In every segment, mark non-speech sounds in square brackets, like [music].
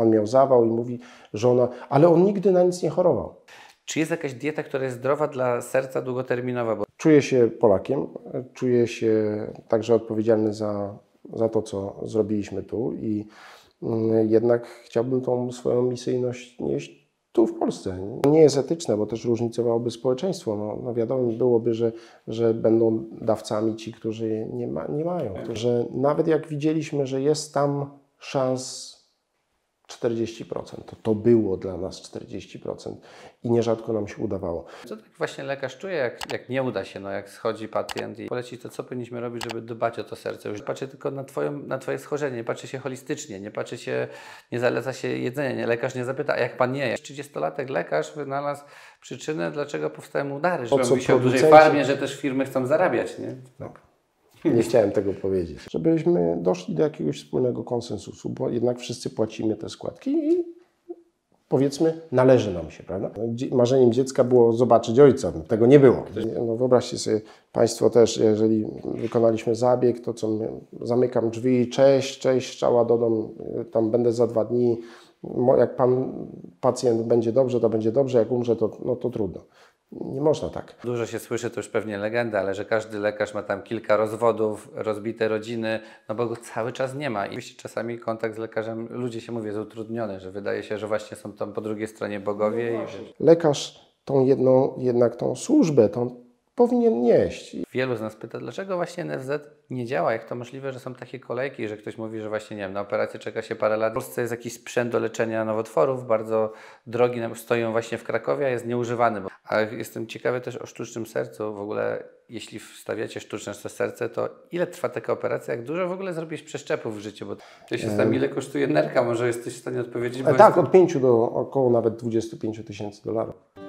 pan miał zawał i mówi żona, ale on nigdy na nic nie chorował. Czy jest jakaś dieta, która jest zdrowa dla serca długoterminowa? Bo Czuję się Polakiem, czuję się także odpowiedzialny za, za to, co zrobiliśmy tu i mm, jednak chciałbym tą swoją misyjność nieść tu w Polsce. Nie jest etyczne, bo też różnicowałoby społeczeństwo. No, no wiadomo byłoby, że, że będą dawcami ci, którzy nie, ma, nie mają. Że nawet jak widzieliśmy, że jest tam szans 40%, to to było dla nas 40% i nierzadko nam się udawało. co tak właśnie lekarz czuje, jak, jak nie uda się, no jak schodzi pacjent i poleci, to co powinniśmy robić, żeby dbać o to serce? Już patrzy tylko na, twoją, na Twoje schorzenie, nie patrzy się holistycznie, nie patrzy się, nie zaleca się jedzenia, nie, lekarz nie zapyta, a jak Pan nie je? 30-latek lekarz wynalazł przyczynę, dlaczego powstały udary, że mówi się o dużej farmie, że też firmy chcą zarabiać, nie? [laughs] Nie chciałem tego powiedzieć. Żebyśmy doszli do jakiegoś wspólnego konsensusu, bo jednak wszyscy płacimy te składki i powiedzmy, należy nam się, prawda? Dzie- Marzeniem dziecka było zobaczyć ojca, tego nie było. No wyobraźcie sobie Państwo też, jeżeli wykonaliśmy zabieg, to co, my- zamykam drzwi, cześć, cześć, strzała do domu, tam będę za dwa dni, jak Pan pacjent będzie dobrze, to będzie dobrze, jak umrze, to, no to trudno. Nie można tak. Dużo się słyszy, to już pewnie legenda, ale że każdy lekarz ma tam kilka rozwodów, rozbite rodziny, no bo go cały czas nie ma. I oczywiście czasami kontakt z lekarzem, ludzie się mówią, jest utrudniony, że wydaje się, że właśnie są tam po drugiej stronie bogowie i Lekarz tą jedną, jednak tą służbę, tą powinien nieść. wielu z nas pyta, dlaczego właśnie NFZ nie działa, jak to możliwe, że są takie kolejki, że ktoś mówi, że właśnie, nie wiem, na operację czeka się parę lat. W Polsce jest jakiś sprzęt do leczenia nowotworów, bardzo drogi, stoją właśnie w Krakowie, a jest nieużywany. A jestem ciekawy też o sztucznym sercu. W ogóle, jeśli wstawiacie sztuczne serce, to ile trwa taka operacja? Jak dużo w ogóle zrobisz przeszczepów w życiu? Bo ty się tam ile kosztuje nerka? Może jesteś w stanie odpowiedzieć? Bo E, tak, jest... od 5 do około nawet 25 000 tysięcy dolarów.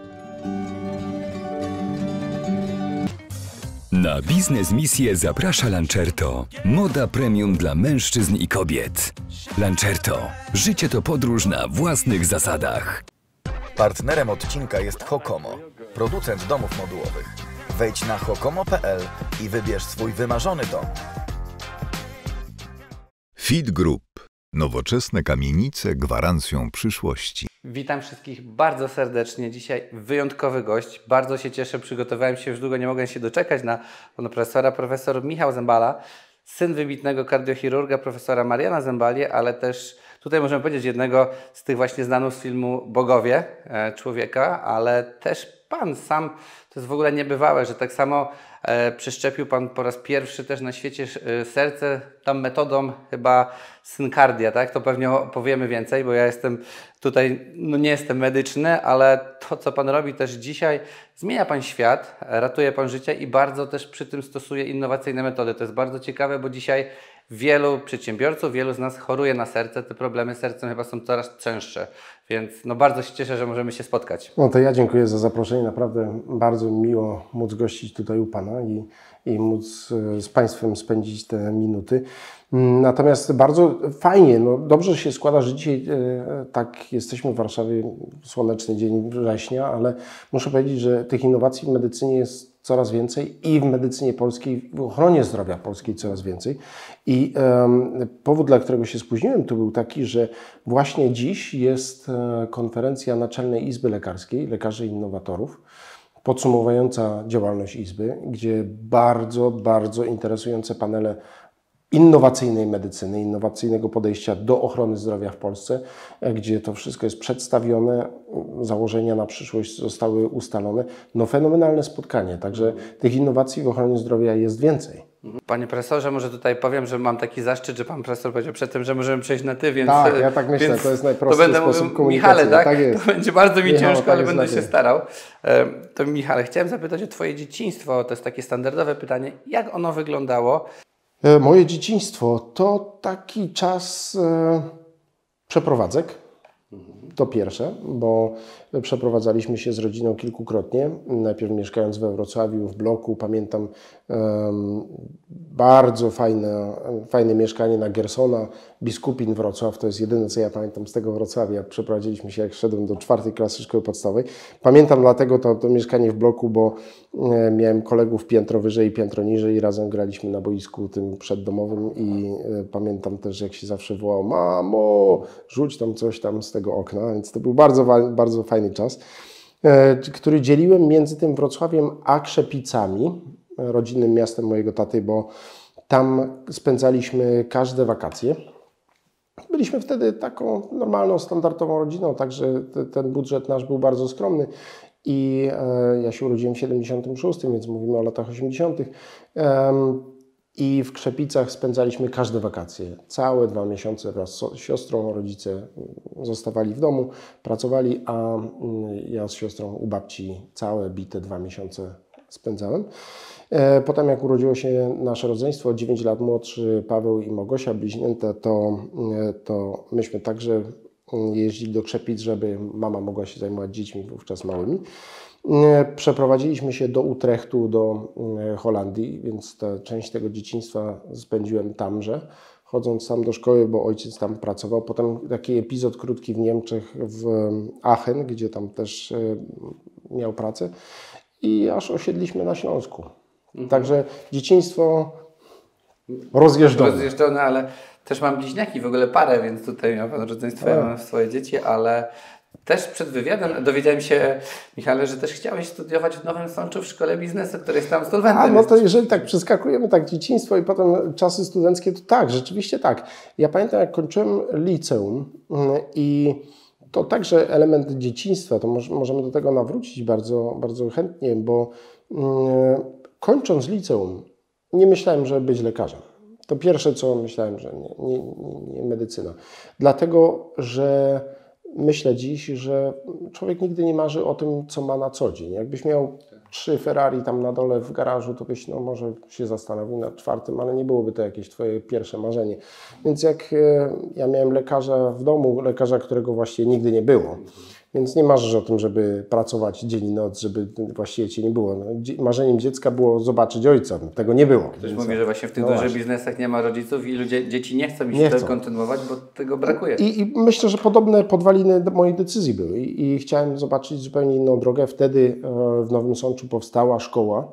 Na biznes misję zaprasza Lancerto. Moda premium dla mężczyzn i kobiet. Lancerto. Życie to podróż na własnych zasadach. Partnerem odcinka jest Hokomo, producent domów modułowych. Wejdź na hokomo.pl i wybierz swój wymarzony dom. Fit Group. Nowoczesne kamienice gwarancją przyszłości. Witam wszystkich bardzo serdecznie. Dzisiaj wyjątkowy gość. Bardzo się cieszę. Przygotowałem się już długo, nie mogę się doczekać na pana profesora, profesor Michał Zembala, syn wybitnego kardiochirurga profesora Mariana Zembali, ale też tutaj możemy powiedzieć jednego z tych właśnie znanych z filmu Bogowie e, człowieka, ale też pan sam, to jest w ogóle niebywałe, że tak samo przeszczepił pan po raz pierwszy też na świecie e, serce tam metodą chyba synkardia, tak? To pewnie powiemy więcej, bo ja jestem tutaj, no nie jestem medyczny, ale to, co pan robi też dzisiaj, zmienia pan świat, ratuje pan życie i bardzo też przy tym stosuje innowacyjne metody. To jest bardzo ciekawe, bo dzisiaj wielu przedsiębiorców, wielu z nas choruje na serce, te problemy z sercem chyba są coraz częstsze, więc no bardzo się cieszę, że możemy się spotkać. No to ja dziękuję za zaproszenie. Naprawdę bardzo mi miło móc gościć tutaj u Pana i, i móc e, z Państwem spędzić te minuty. Mm, Natomiast bardzo fajnie, no dobrze się składa, że dzisiaj e, tak jesteśmy w Warszawie, słoneczny dzień września, ale muszę powiedzieć, że tych innowacji w medycynie jest coraz więcej i w medycynie polskiej, w ochronie zdrowia polskiej coraz więcej. I em, powód, dla którego się spóźniłem, to był taki, że właśnie dziś jest e, konferencja Naczelnej Izby Lekarskiej, Lekarzy Innowatorów, podsumowująca działalność Izby, gdzie bardzo, bardzo interesujące panele innowacyjnej medycyny, innowacyjnego podejścia do ochrony zdrowia w Polsce, e, gdzie to wszystko jest przedstawione, założenia na przyszłość zostały ustalone. No fenomenalne spotkanie, także tych innowacji w ochronie zdrowia jest więcej. Panie profesorze, może tutaj powiem, że mam taki zaszczyt, że pan profesor powiedział przedtem, że możemy przejść na ty, więc... Tak, ja tak myślę, to jest najprostszy to będę sposób mówił, komunikacji, Michale, tak? tak jest. [laughs] To będzie bardzo mi Michał, ciężko, tak ale będę się lepiej. starał. E, To Michale, chciałem zapytać o twoje dzieciństwo, to jest takie standardowe pytanie. Jak ono wyglądało? E, Moje dzieciństwo to taki czas e, przeprowadzek. To pierwsze, bo przeprowadzaliśmy się z rodziną kilkukrotnie. Najpierw mieszkając we Wrocławiu, w bloku, pamiętam um, bardzo fajne, fajne mieszkanie na Gersona, Biskupin Wrocław. To jest jedyne, co ja pamiętam z tego Wrocławia. Przeprowadziliśmy się, jak szedłem do czwartej klasy szkoły podstawowej. Pamiętam dlatego to, to mieszkanie w bloku, bo e, miałem kolegów piętro wyżej i piętro niżej i razem graliśmy na boisku tym przeddomowym i e, pamiętam też, jak się zawsze wołał mamo, rzuć tam coś tam z tego okna, więc to był bardzo, bardzo fajny czas, e, który dzieliłem między tym Wrocławiem a Krzepicami, rodzinnym miastem mojego taty, bo tam spędzaliśmy każde wakacje. Byliśmy wtedy taką normalną, standardową rodziną, także ten budżet nasz był bardzo skromny. I e, ja się urodziłem w 76, więc mówimy o latach 80. I w Krzepicach spędzaliśmy każde wakacje. Całe dwa miesiące wraz z siostrą. Rodzice zostawali w domu, pracowali, a mm, ja z siostrą u babci całe bite dwa miesiące spędzałem. E, potem jak urodziło się nasze rodzeństwo, 9 lat młodszy Paweł i Mogosia, bliźnięte, to, e, to myśmy także mm, jeździli do Krzepic, żeby mama mogła się zajmować dziećmi wówczas małymi. E, przeprowadziliśmy się do Utrechtu, do Holandii, więc tę część tego dzieciństwa spędziłem tamże, chodząc tam do szkoły, bo ojciec tam pracował. Potem taki epizod krótki w Niemczech, w Aachen, gdzie tam też miał pracę i aż osiedliśmy na Śląsku. Mhm. Także dzieciństwo rozjeżdżone. Rozjeżdżone, ale też mam bliźniaki, w ogóle parę, więc tutaj miał Pan rodzeństwo, ja mam swoje dzieci, ale też przed wywiadem dowiedziałem się, Michale, że też chciałeś studiować w Nowym Sączu w Szkole Biznesu, który jest tam studentem. A no to jeżeli tak przeskakujemy tak dzieciństwo i potem czasy studenckie, to tak, rzeczywiście tak. Ja pamiętam jak kończyłem liceum mm, i to także element dzieciństwa, to możemy do tego nawrócić bardzo, bardzo chętnie, bo mm, kończąc liceum nie myślałem, żeby być lekarzem. To pierwsze, co myślałem, że nie, nie, nie medycyna. Dlatego, że myślę dziś, że człowiek nigdy nie marzy o tym, co ma na co dzień. Jakbyś miał trzy Ferrari tam na dole w garażu, to byś no, może się zastanowił nad czwartym, ale nie byłoby to jakieś Twoje pierwsze marzenie. Więc jak e, ja miałem lekarza w domu, lekarza, którego właściwie nigdy nie było, więc nie marzysz o tym, żeby pracować dzień i noc, żeby właściwie cię nie było. No, marzeniem dziecka było zobaczyć ojca. Tego nie było. Ktoś mówi, że właśnie w tych no dużych biznesach nie ma rodziców i ludzie, dzieci nie chcą nie chcą. kontynuować, bo tego brakuje. I, I, myślę, że podobne podwaliny mojej decyzji były. I, I, chciałem zobaczyć zupełnie inną drogę. Wtedy e, w Nowym Sączu powstała szkoła,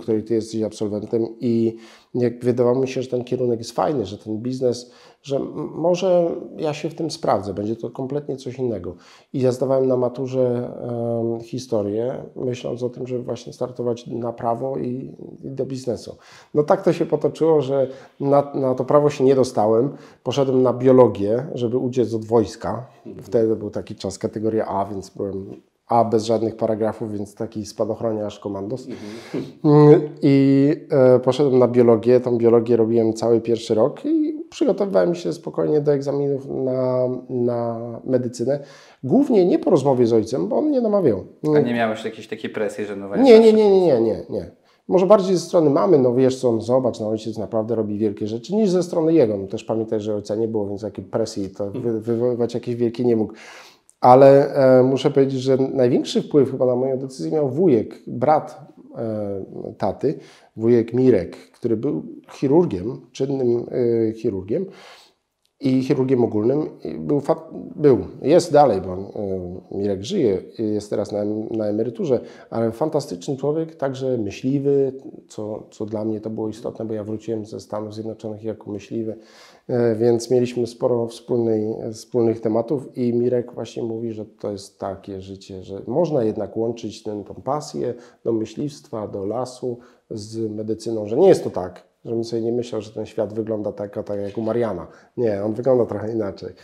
której ty jesteś absolwentem i jak wydawało mi się, że ten kierunek jest fajny, że ten biznes że może ja się w tym sprawdzę, będzie to kompletnie coś innego. I ja zdawałem na maturze um, historię, myśląc o tym, żeby właśnie startować na prawo i, i, do biznesu. No tak to się potoczyło, że na, na, to prawo się nie dostałem. Poszedłem na biologię, żeby uciec od wojska. Wtedy był taki czas kategoria A, więc byłem a bez żadnych paragrafów, więc taki spadochroniarz komandos. Mhm. [laughs] I e, poszedłem na biologię. Tą biologię robiłem cały pierwszy rok i przygotowywałem się spokojnie do egzaminów na, na medycynę. Głównie nie po rozmowie z ojcem, bo on nie namawiał. A nie miałeś jakiejś takiej presji, że no nie, nie, nie, nie, nie, nie, nie. Może bardziej ze strony mamy, no wiesz co, no zobacz, no ojciec naprawdę robi wielkie rzeczy, niż ze strony jego. No też pamiętaj, że ojca nie było, więc jakiej presji to wy, wywoływać jakieś wielkie nie mógł. Ale e, muszę powiedzieć, że największy wpływ chyba na moją decyzję miał wujek, brat e, taty, wujek Mirek, który był chirurgiem, czynnym e, chirurgiem i chirurgiem ogólnym. Był, był, jest dalej, bo e, Mirek żyje, jest teraz na, na emeryturze, ale fantastyczny człowiek, także myśliwy, co, co dla mnie to było istotne, bo ja wróciłem ze Stanów Zjednoczonych jako myśliwy, więc mieliśmy sporo wspólnej, wspólnych tematów i Mirek właśnie mówi, że to jest takie życie, że można jednak łączyć tę pasję do myśliwstwa, do lasu z medycyną, że nie jest to tak, żebym sobie nie myślał, że ten świat wygląda tak, tak jak u Mariana. Nie, on wygląda trochę inaczej.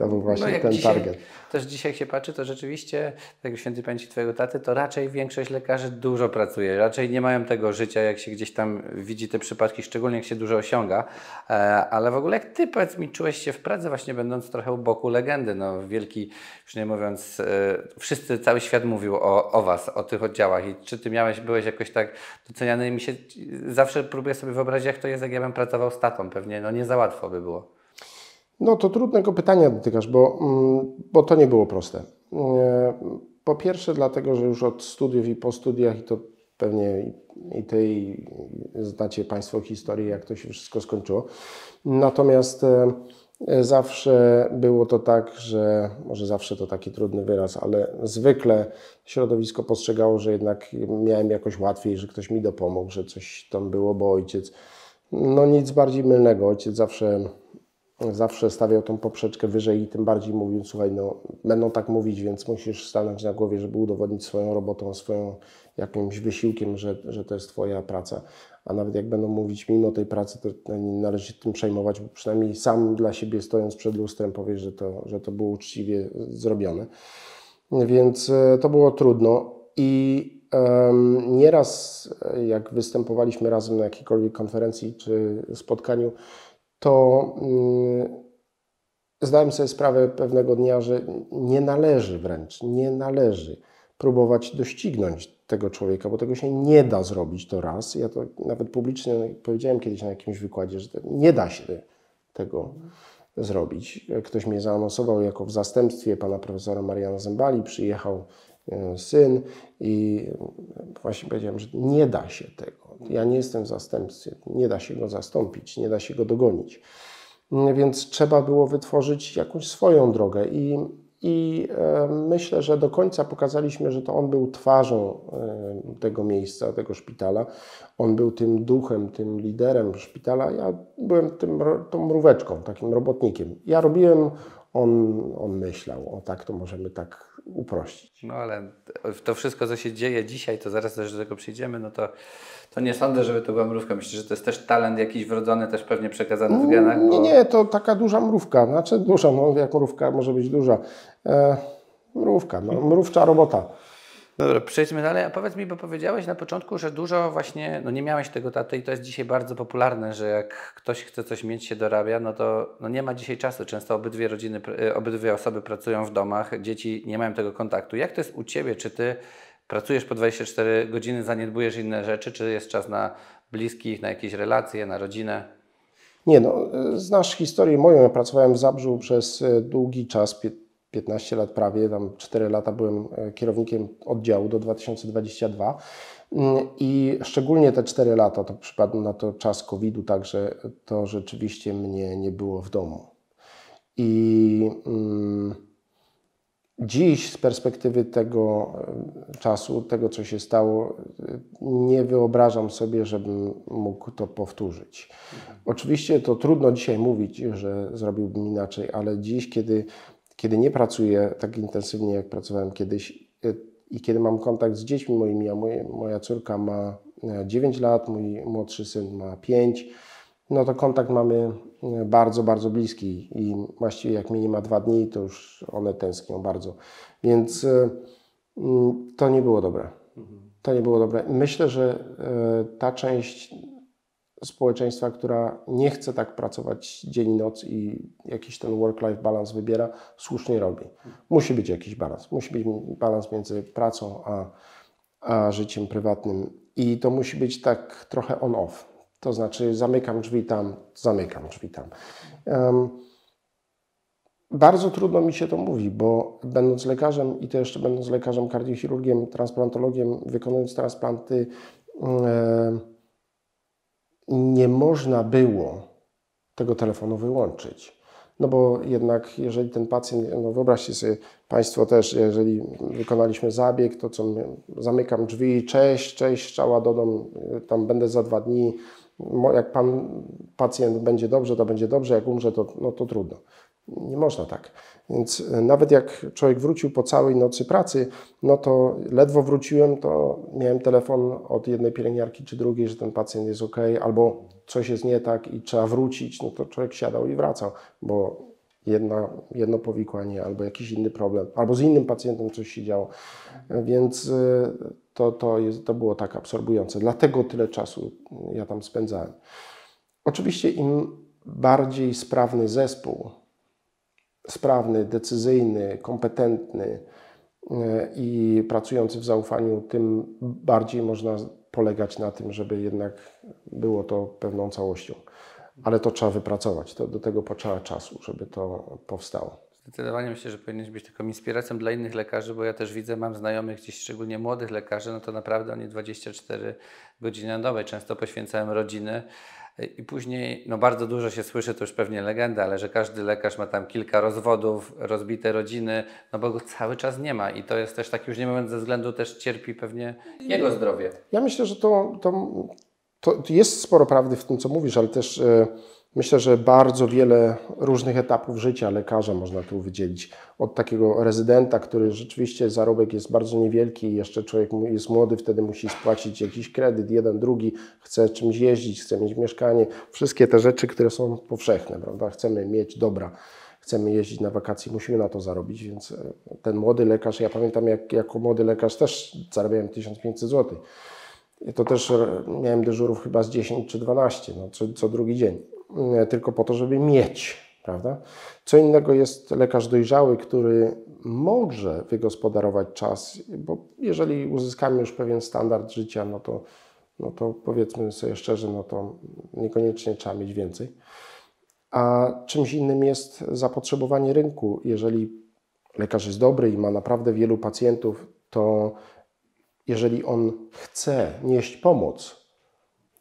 To był właśnie no ten dzisiaj, target. Też dzisiaj się patrzy, to rzeczywiście, tak jak święty pamięci Twojego taty, to raczej większość lekarzy dużo pracuje. Raczej nie mają tego życia, jak się gdzieś tam widzi te przypadki, szczególnie jak się dużo osiąga. E, ale w ogóle jak Ty, powiedz mi, czułeś się w Pradze właśnie będąc trochę u boku legendy, no wielki, już nie mówiąc, e, wszyscy, cały świat mówił o, o Was, o tych oddziałach i czy Ty miałeś, byłeś jakoś tak doceniany? Mi się, zawsze próbuję sobie wyobrazić, jak to jest, jak ja bym pracował z tatą. Pewnie no nie za łatwo by było. No to trudnego pytania dotykasz, bo, mm, bo to nie było proste. E, po pierwsze dlatego, że już od studiów i po studiach i to pewnie i Ty i znacie Państwo historię, jak to się wszystko skończyło. Natomiast e, zawsze było to tak, że może zawsze to taki trudny wyraz, ale zwykle środowisko postrzegało, że jednak miałem jakoś łatwiej, że ktoś mi dopomógł, że coś tam było, bo ojciec, no nic bardziej mylnego. Ojciec zawsze zawsze stawiał tą poprzeczkę wyżej i tym bardziej mówił, słuchaj, no będą tak mówić, więc musisz stanąć na głowie, żeby udowodnić swoją robotą, swoją jakimś wysiłkiem, że, że to jest Twoja praca. A nawet jak będą mówić mimo tej pracy, to nie należy się tym przejmować, bo przynajmniej sam dla siebie stojąc przed lustrem powiesz, że to, że to było uczciwie zrobione. Więc e, to było trudno i um, nieraz e, jak występowaliśmy razem na jakiejkolwiek konferencji czy spotkaniu, to mm, zdałem sobie sprawę pewnego dnia, że nie należy wręcz, nie należy próbować doścignąć tego człowieka, bo tego się nie da zrobić to raz. Ja to nawet publicznie powiedziałem kiedyś na jakimś wykładzie, że nie da się tego zrobić. Ktoś mnie zaanonsował jako w zastępstwie pana profesora Mariana Zembali, przyjechał syn i właśnie powiedziałem, że nie da się tego. Ja nie jestem w zastępstwie, nie da się go zastąpić, nie da się go dogonić. Więc trzeba było wytworzyć jakąś swoją drogę i, i e, myślę, że do końca pokazaliśmy, że to on był twarzą e, tego miejsca, tego szpitala. On był tym duchem, tym liderem szpitala. Ja byłem tym, tą mróweczką, takim robotnikiem. Ja robiłem, on, on myślał. O tak to możemy tak uprościć. No ale to wszystko, co się dzieje dzisiaj, to zaraz też do tego przyjdziemy, no to to nie sądzę, żeby to była mrówka. Myślę, że to jest też talent jakiś wrodzony, też pewnie przekazany w genach. Bo... Nie, nie, to taka duża mrówka. Znaczy duża, no jak mrówka może być duża. E, mrówka, no, mrówcza robota. Dobra, przejdźmy dalej. A powiedz mi, bo powiedziałeś na początku, że dużo właśnie, no nie miałeś tego taty i to jest dzisiaj bardzo popularne, że jak ktoś chce coś mieć, się dorabia, no to no nie ma dzisiaj czasu. Często obydwie rodziny, e, obydwie osoby pracują w domach, dzieci nie mają tego kontaktu. Jak to jest u Ciebie? Czy Ty pracujesz po 24 godziny, zaniedbujesz inne rzeczy, czy jest czas na bliskich, na jakieś relacje, na rodzinę? Nie, no, znasz historię moją. Ja pracowałem w Zabrzu przez e, długi czas, 15 lat prawie, tam 4 lata byłem e, kierownikiem oddziału do 2022. Mm, I szczególnie te 4 lata, to przypadło na to czas COVID-u, także to rzeczywiście mnie nie było w domu. I. Mm, Dziś z perspektywy tego e, czasu, tego co się stało, e, nie wyobrażam sobie, żebym mógł to powtórzyć. Oczywiście to trudno dzisiaj mówić, że zrobiłbym inaczej, ale dziś, kiedy, kiedy nie pracuję tak intensywnie, jak pracowałem kiedyś e, i kiedy mam kontakt z dziećmi moimi, a moje, moja córka ma 9 lat, mój młodszy syn ma 5, no to kontakt mamy e, bardzo, bardzo bliski i właściwie jak mnie nie ma dwa dni, to już one tęsknią bardzo. Więc e, mm, to nie było dobre. To nie było dobre. Myślę, że e, ta część społeczeństwa, która nie chce tak pracować dzień i noc i jakiś ten work-life balance wybiera, słusznie robi. Musi być jakiś balans. Musi być balans między pracą a, a życiem prywatnym i to musi być tak trochę on-off. To znaczy zamykam drzwi tam, zamykam drzwi tam. Um, bardzo trudno mi się to mówi, bo będąc lekarzem i to jeszcze będąc lekarzem kardiochirurgiem, transplantologiem, wykonując transplanty, nie można było tego telefonu wyłączyć. No bo jednak, jeżeli ten pacjent, no wyobraźcie sobie Państwo też, jeżeli wykonaliśmy zabieg, to co, zamykam drzwi, cześć, cześć, czała dodam, tam będę za dwa dni, jak pan pacjent będzie dobrze, to będzie dobrze, jak umrze, to, no to trudno. Nie można tak. Więc e, nawet jak człowiek wrócił po całej nocy pracy, no to ledwo wróciłem, to miałem telefon od jednej pielęgniarki czy drugiej, że ten pacjent jest ok, albo coś jest nie tak i trzeba wrócić, no to człowiek siadał i wracał, bo jedna, jedno powikłanie albo jakiś inny problem, albo z innym pacjentem coś się działo. Więc e, to, to, jest, to było tak absorbujące. Dlatego tyle czasu ja tam spędzałem. Oczywiście im bardziej sprawny zespół, sprawny, decyzyjny, kompetentny e, i pracujący w zaufaniu, tym bardziej można polegać na tym, żeby jednak było to pewną całością. ale to trzeba wypracować. To, do tego potrzeba czasu, żeby to powstało. Zdecydowanie myślę, że powinieneś być taką inspiracją dla innych lekarzy, bo ja też widzę, mam znajomych gdzieś, szczególnie młodych lekarzy, no to naprawdę oni 24 godziny na dobę często poświęcają rodziny i później, no bardzo dużo się słyszy, to już pewnie legenda, ale że każdy lekarz ma tam kilka rozwodów, rozbite rodziny, no bo go cały czas nie ma i to jest też tak, już nie mówiąc ze względu też cierpi pewnie jego zdrowie. Ja myślę, że to, to, to jest sporo prawdy w tym, co mówisz, ale też e, myślę, że bardzo wiele różnych etapów życia lekarza można tu wydzielić. Od takiego rezydenta, który rzeczywiście zarobek jest bardzo niewielki jeszcze człowiek jest młody, wtedy musi spłacić jakiś kredyt, jeden, drugi, chce czymś jeździć, chce mieć mieszkanie. Wszystkie te rzeczy, które są powszechne, prawda? Chcemy mieć dobra, chcemy jeździć na wakacje, musimy na to zarobić, więc e, ten młody lekarz, ja pamiętam jak jako młody lekarz też zarabiałem 1500 zł. I to też e, miałem dyżurów chyba z 10 czy 12, no, co, co drugi dzień. E, Tylko po to, żeby mieć, prawda? Co innego jest lekarz dojrzały, który może wygospodarować czas, bo jeżeli uzyskamy już pewien standard życia, no to, no to powiedzmy sobie szczerze, no to niekoniecznie trzeba mieć więcej. A czymś innym jest zapotrzebowanie rynku. Jeżeli lekarz jest dobry i ma naprawdę wielu pacjentów, to jeżeli on chce nieść pomoc,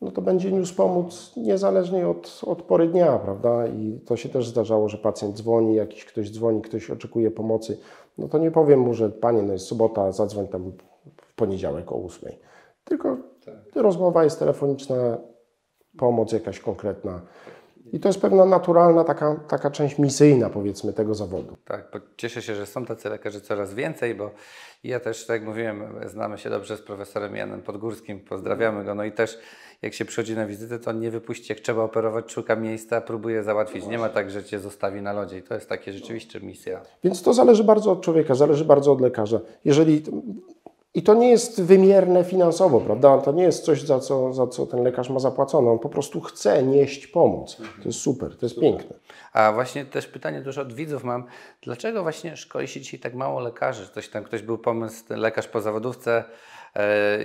no to będzie niósł pomoc niezależnie od, od pory dnia, prawda? I to się też zdarzało, że pacjent dzwoni, jakiś ktoś dzwoni, ktoś oczekuje pomocy. No to nie powiem mu, że panie, no jest sobota, zadzwoń tam w poniedziałek o ósmej. Tylko rozmowa jest telefoniczna, pomoc jakaś konkretna. I to jest pewna naturalna taka, taka część misyjna, powiedzmy, tego zawodu. Tak, bo cieszę się, że są tacy lekarze coraz więcej, bo ja też, tak jak mówiłem, znamy się dobrze z profesorem Janem Podgórskim, pozdrawiamy go, no i też jak się przychodzi na wizytę, to on nie wypuści, jak trzeba operować, szuka miejsca, próbuje załatwić. Nie ma tak, że Cię zostawi na lodzie i to jest takie rzeczywiście misja. Więc to zależy bardzo od człowieka, zależy bardzo od lekarza. Jeżeli, I to nie jest wymierne finansowo, prawda? To nie jest coś, za co, za co ten lekarz ma zapłacone. On po prostu chce nieść pomoc. To jest super, to jest piękne. A właśnie też pytanie dużo od widzów mam, dlaczego właśnie szkoli się dzisiaj tak mało lekarzy? Coś tam, ktoś był pomysł, lekarz po zawodówce,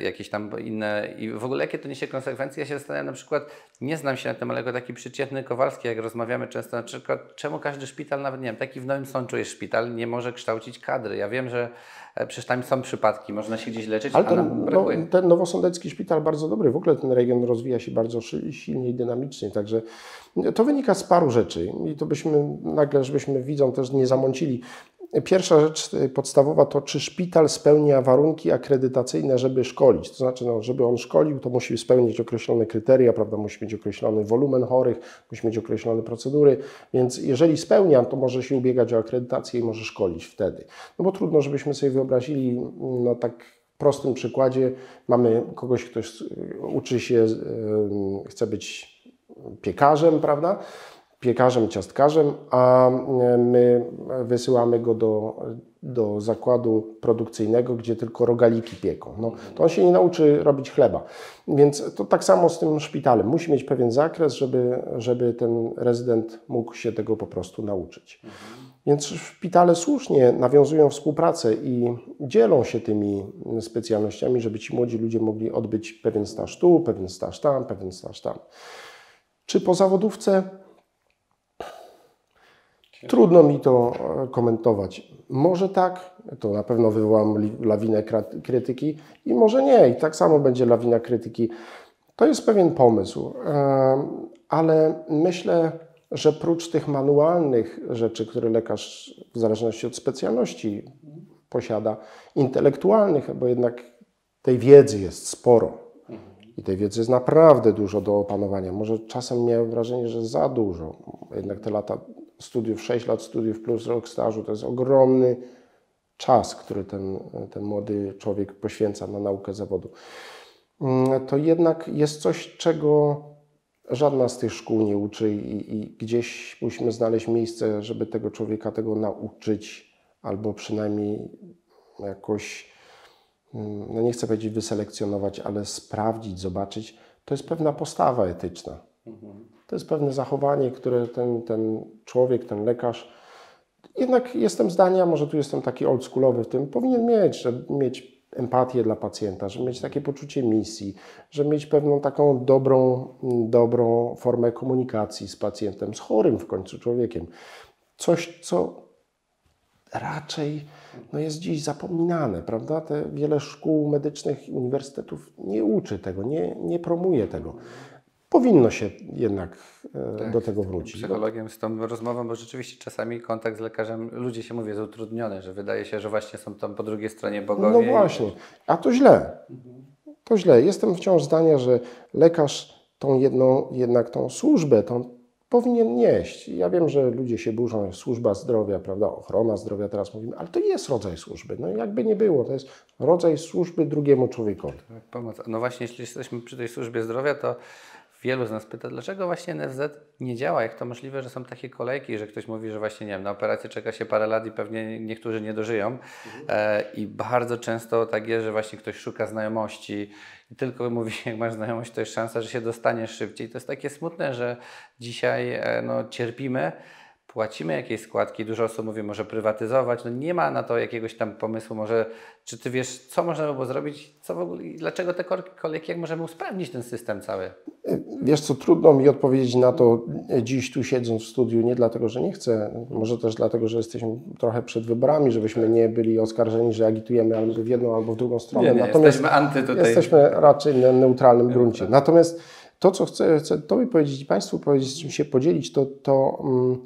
jakieś tam inne i w ogóle jakie to niesie konsekwencje? Ja się zastanawiam na przykład, nie znam się na tym, ale jako taki przeciętny Kowalski, jak rozmawiamy często, na przykład czemu każdy szpital, nawet nie wiem, taki w Nowym Sączu jest szpital, nie może kształcić kadry. Ja wiem, że e, przecież tam są przypadki, można się gdzieś leczyć, Ale ten, no, ten nowosądecki szpital bardzo dobry. W ogóle ten region rozwija się bardzo silnie i dynamicznie. Także to wynika z paru rzeczy i to byśmy nagle, żebyśmy widzą też nie zamącili. Pierwsza rzecz y, podstawowa to, czy szpital spełnia warunki akredytacyjne, żeby szkolić. To znaczy, no, żeby on szkolił, to musi spełnić określone kryteria, prawda? musi mieć określony wolumen chorych, musi mieć określone procedury, więc jeżeli spełnia, to może się ubiegać o akredytację i może szkolić wtedy. No bo trudno, żebyśmy sobie wyobrazili, no tak prostym przykładzie, mamy kogoś, kto jest- uczy się, y, chce być piekarzem, prawda? Piekarzem, ciastkarzem, a y, my wysyłamy go do, do zakładu produkcyjnego, gdzie tylko rogaliki pieką. No, to on się nie nauczy robić chleba. Więc to tak samo z tym szpitalem. Musi mieć pewien zakres, żeby, żeby ten rezydent mógł się tego po prostu nauczyć. Więc szpitale słusznie nawiązują współpracę i dzielą się tymi specjalnościami, żeby ci młodzi ludzie mogli odbyć pewien staż tu, pewien staż tam, pewien staż tam. Czy po zawodówce? Trudno mi to e, komentować. Może tak, to na pewno wywołam lawinę krytyki, i może nie, i tak samo będzie lawina krytyki. To jest pewien pomysł, ale myślę, że prócz tych manualnych rzeczy, które lekarz w zależności od specjalności posiada, intelektualnych, bo jednak tej wiedzy jest sporo. I tej wiedzy jest naprawdę dużo do opanowania. Może czasem miałem wrażenie, że za dużo. Jednak te lata studiów, 6 lat studiów plus rok stażu to jest ogromny czas, który ten, ten młody człowiek poświęca na naukę zawodu. Mm, To jednak jest coś, czego żadna z tych szkół nie uczy i, i gdzieś musimy znaleźć miejsce, żeby tego człowieka tego nauczyć, albo przynajmniej jakoś mm, no nie chcę powiedzieć wyselekcjonować, ale sprawdzić, zobaczyć, to jest pewna postawa etyczna. To jest pewne zachowanie, które ten, ten człowiek, ten lekarz, jednak jestem zdania, może tu jestem taki oldschoolowy w tym, powinien mieć, żeby mieć empatię dla pacjenta, żeby mieć takie poczucie misji, żeby mieć pewną taką dobrą, dobrą formę komunikacji z pacjentem, z chorym w końcu człowiekiem. Coś, co raczej no jest dziś zapominane, prawda? Te wiele szkół medycznych uniwersytetów nie uczy tego, nie, nie promuje tego. Powinno się jednak e, Tak, do tego wrócić. Psychologiem, z tą rozmową, bo rzeczywiście czasami kontakt z lekarzem, ludzie się mówią, jest utrudniony, że wydaje się, że właśnie są tam po drugiej stronie bogowie. No właśnie, a to źle. To źle. Jestem wciąż zdania, że lekarz tą jedną, jednak tą służbę, tą powinien nieść. Ja wiem, że ludzie się burzą, służba zdrowia, prawda, ochrona zdrowia teraz mówimy, ale to jest rodzaj służby. No jakby nie było, to jest rodzaj służby drugiemu człowiekowi. Tak, Pomoc. No właśnie, jeśli jesteśmy przy tej służbie zdrowia, to wielu z nas pyta, dlaczego właśnie NFZ nie działa? Jak to możliwe, że są takie kolejki, że ktoś mówi, że właśnie, nie wiem, na operację czeka się parę lat i pewnie niektórzy nie dożyją. E, I bardzo często tak jest, że właśnie ktoś szuka znajomości i tylko mówi, [laughs] jak masz znajomość, to jest szansa, że się dostaniesz szybciej. To jest takie smutne, że dzisiaj e, no, cierpimy, płacimy jakieś składki, dużo osób mówi, może prywatyzować, no nie ma na to jakiegoś tam pomysłu, może czy ty wiesz, co można by było zrobić, co w ogóle, i dlaczego te kolejki, jak możemy usprawnić ten system cały? Wiesz co, trudno mi odpowiedzieć na to dziś tu siedząc w studiu, nie dlatego, że nie chcę, może też dlatego, że jesteśmy trochę przed wyborami, żebyśmy nie byli oskarżeni, że agitujemy albo w jedną, albo w drugą stronę. jesteśmy anty tutaj. Jesteśmy raczej na neutralnym gruncie. Natomiast to, co chcę, chcę Tobie powiedzieć i Państwu powiedzieć, z czym się podzielić, to, to mm,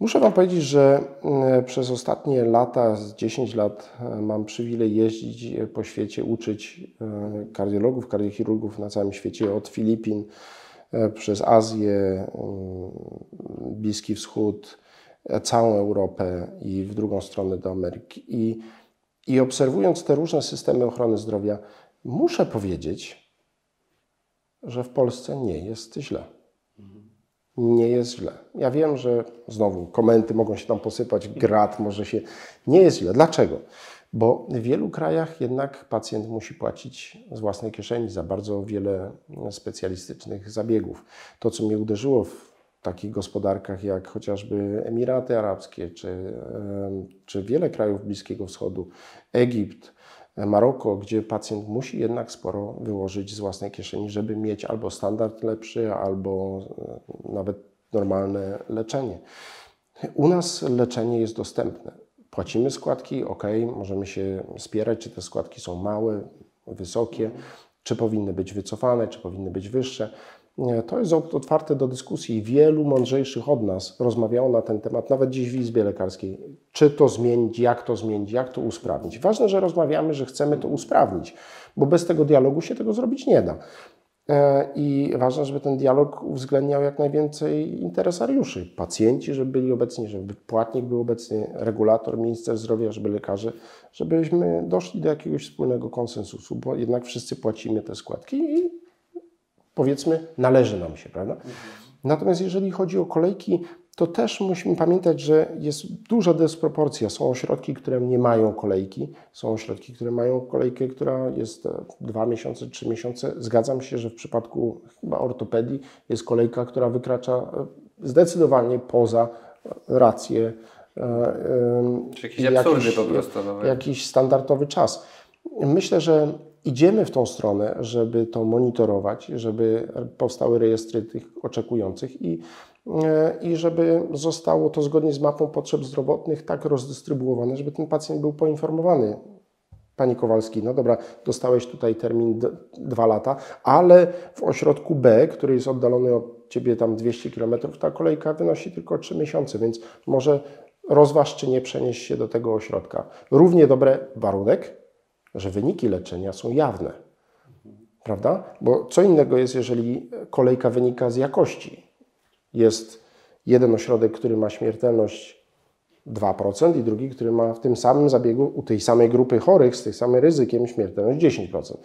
muszę Wam powiedzieć, że mm, przez ostatnie lata, z 10 lat, e, mam przywilej jeździć e, po świecie, uczyć e, kardiologów, kardiochirurgów na całym świecie, od Filipin e, przez Azję, mm, Bliski Wschód, e, całą Europę i w drugą stronę do Ameryki. I, i obserwując te różne systemy ochrony zdrowia, muszę powiedzieć, że w Polsce nie jest źle. Nie jest źle. Ja wiem, że znowu komenty mogą się tam posypać, grat może się. Nie jest źle. Dlaczego? Bo w wielu krajach jednak pacjent musi płacić z własnej kieszeni za bardzo wiele specjalistycznych zabiegów. To, co mnie uderzyło w takich gospodarkach jak chociażby Emiraty Arabskie, czy, czy wiele krajów Bliskiego Wschodu, Egipt, Maroko, gdzie pacjent musi jednak sporo wyłożyć z własnej kieszeni, żeby mieć albo standard lepszy, albo e, nawet normalne leczenie. U nas leczenie jest dostępne. Płacimy składki, ok, możemy się spierać, czy te składki są małe, wysokie, czy powinny być wycofane, czy powinny być wyższe. To jest ot- otwarte do dyskusji wielu mądrzejszych od nas rozmawiało na ten temat, nawet dziś w Izbie Lekarskiej. Czy to zmienić, jak to zmienić, jak to usprawnić. Ważne, że rozmawiamy, że chcemy to usprawnić, bo bez tego dialogu się tego zrobić nie da. E, I ważne, żeby ten dialog uwzględniał jak najwięcej interesariuszy. Pacjenci, żeby byli obecni, żeby płatnik był obecny, regulator, minister zdrowia, żeby lekarze, żebyśmy doszli do jakiegoś wspólnego konsensusu, bo jednak wszyscy płacimy te składki i powiedzmy, należy nam się, prawda? Natomiast jeżeli chodzi o kolejki, to też musimy pamiętać, że jest duża dysproporcja. Są ośrodki, które nie mają kolejki, są ośrodki, które mają kolejkę, która jest e, dwa miesiące, trzy miesiące. Zgadzam się, że w przypadku chyba ortopedii jest kolejka, która wykracza e, zdecydowanie poza rację. e, Czy jakieś i absurdy jakiś- po prostu, no. jakiś standardowy czas. Myślę, że idziemy w tą stronę, żeby to monitorować, żeby powstały rejestry tych oczekujących i, e, i żeby zostało to zgodnie z mapą potrzeb zdrowotnych tak rozdystrybuowane, żeby ten pacjent był poinformowany. Panie Kowalski, no dobra, dostałeś tutaj termin dwa lata, ale w ośrodku B, który jest oddalony od Ciebie tam 200 km, ta kolejka wynosi tylko 3 miesiące, więc może rozważ, czy nie przenieść się do tego ośrodka. Równie dobry warunek, że wyniki leczenia są jawne. Prawda? Bo co innego jest, jeżeli kolejka wynika z jakości. Jest jeden ośrodek, który ma śmiertelność 2% i drugi, który ma w tym samym zabiegu u tej samej grupy chorych z tym samym ryzykiem śmiertelność 10%.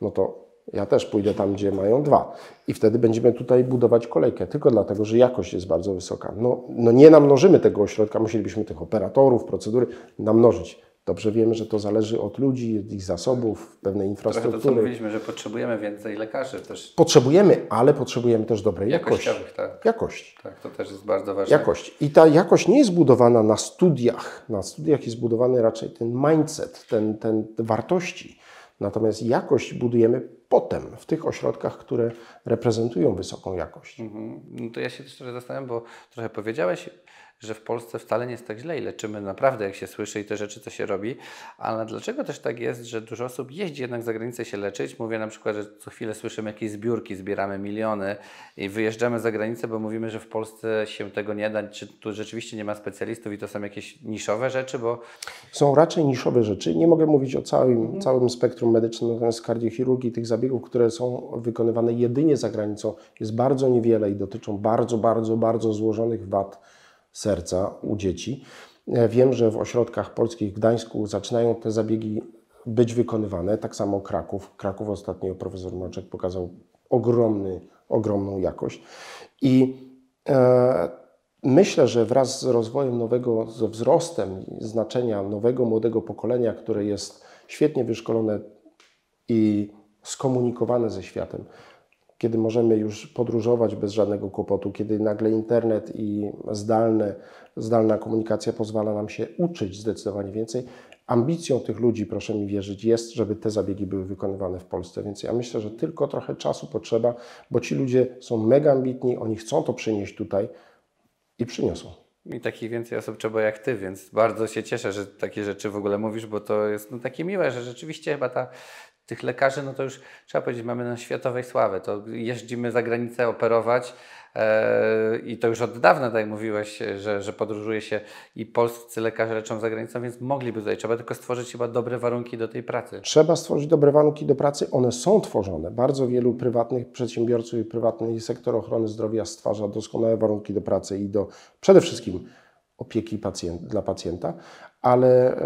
No to ja też pójdę tam, gdzie mają dwa. I wtedy będziemy tutaj budować kolejkę, tylko dlatego, że jakość jest bardzo wysoka. No, no nie namnożymy tego ośrodka, musielibyśmy tych operatorów, procedury namnożyć. Dobrze wiemy, że to zależy od ludzi, od ich zasobów, pewnej Trochę to, co infrastruktury. mówiliśmy, że potrzebujemy więcej lekarzy też Potrzebujemy, ale potrzebujemy też dobrej jakości. tak. Jakości. Tak, to też jest bardzo ważne. Jakość. I ta jakość nie jest budowana na studiach. Na studiach jest budowany raczej ten mindset, ten, ten te wartości. Natomiast jakość budujemy potem w tych ośrodkach, które reprezentują wysoką jakość. Mhm. No to ja się też trochę zastanawiam, bo trochę powiedziałeś, że w Polsce wcale nie jest tak źle i leczymy naprawdę, jak się słyszy i te rzeczy, co się robi, ale dlaczego też tak jest, że dużo osób jeździ jednak za granicę się leczyć? Mówię na przykład, że co chwilę słyszymy jakieś zbiórki, zbieramy miliony i wyjeżdżamy za granicę, bo mówimy, że w Polsce się tego nie da, czy tu rzeczywiście nie ma specjalistów i to są jakieś niszowe rzeczy, bo Są raczej niszowe rzeczy. Nie mogę mówić o całym, całym spektrum medycznym, natomiast kardiochirurgii, tych zabiegów, które są wykonywane jedynie za granicą, jest bardzo niewiele i dotyczą bardzo, bardzo, bardzo złożonych wad serca u dzieci. E, Wiem, że w ośrodkach polskich w Gdańsku zaczynają te zabiegi być wykonywane. Tak samo Kraków. Kraków ostatnio profesor Maczek pokazał ogromny, ogromną jakość. I e, myślę, że wraz z rozwojem nowego, ze wzrostem znaczenia nowego, młodego pokolenia, które jest świetnie wyszkolone i skomunikowane ze światem, kiedy możemy już podróżować bez żadnego kłopotu, kiedy nagle internet i zdalne, zdalna komunikacja pozwala nam się uczyć zdecydowanie więcej. Ambicją tych ludzi, proszę mi wierzyć, jest, żeby te zabiegi były wykonywane w Polsce. Więc ja myślę, że tylko trochę czasu potrzeba, bo ci ludzie są mega ambitni, oni chcą to przynieść tutaj i przyniosą. i takich więcej osób trzeba jak Ty, więc bardzo się cieszę, że takie rzeczy w ogóle mówisz, bo to jest no, takie miłe, że rzeczywiście chyba ta, tych lekarzy, no to już trzeba powiedzieć, mamy na światowej sławy. To jeździmy za granicę operować e, i to już od dawna, jak mówiłeś, że, że podróżuje się i polscy lekarze leczą za granicą, więc mogliby tutaj. Trzeba tylko stworzyć chyba dobre warunki do tej pracy. Trzeba stworzyć dobre warunki do pracy. One są tworzone. Bardzo wielu prywatnych przedsiębiorców i prywatny sektor ochrony zdrowia stwarza doskonałe warunki do pracy i do przede wszystkim opieki pacjent, dla pacjenta, ale,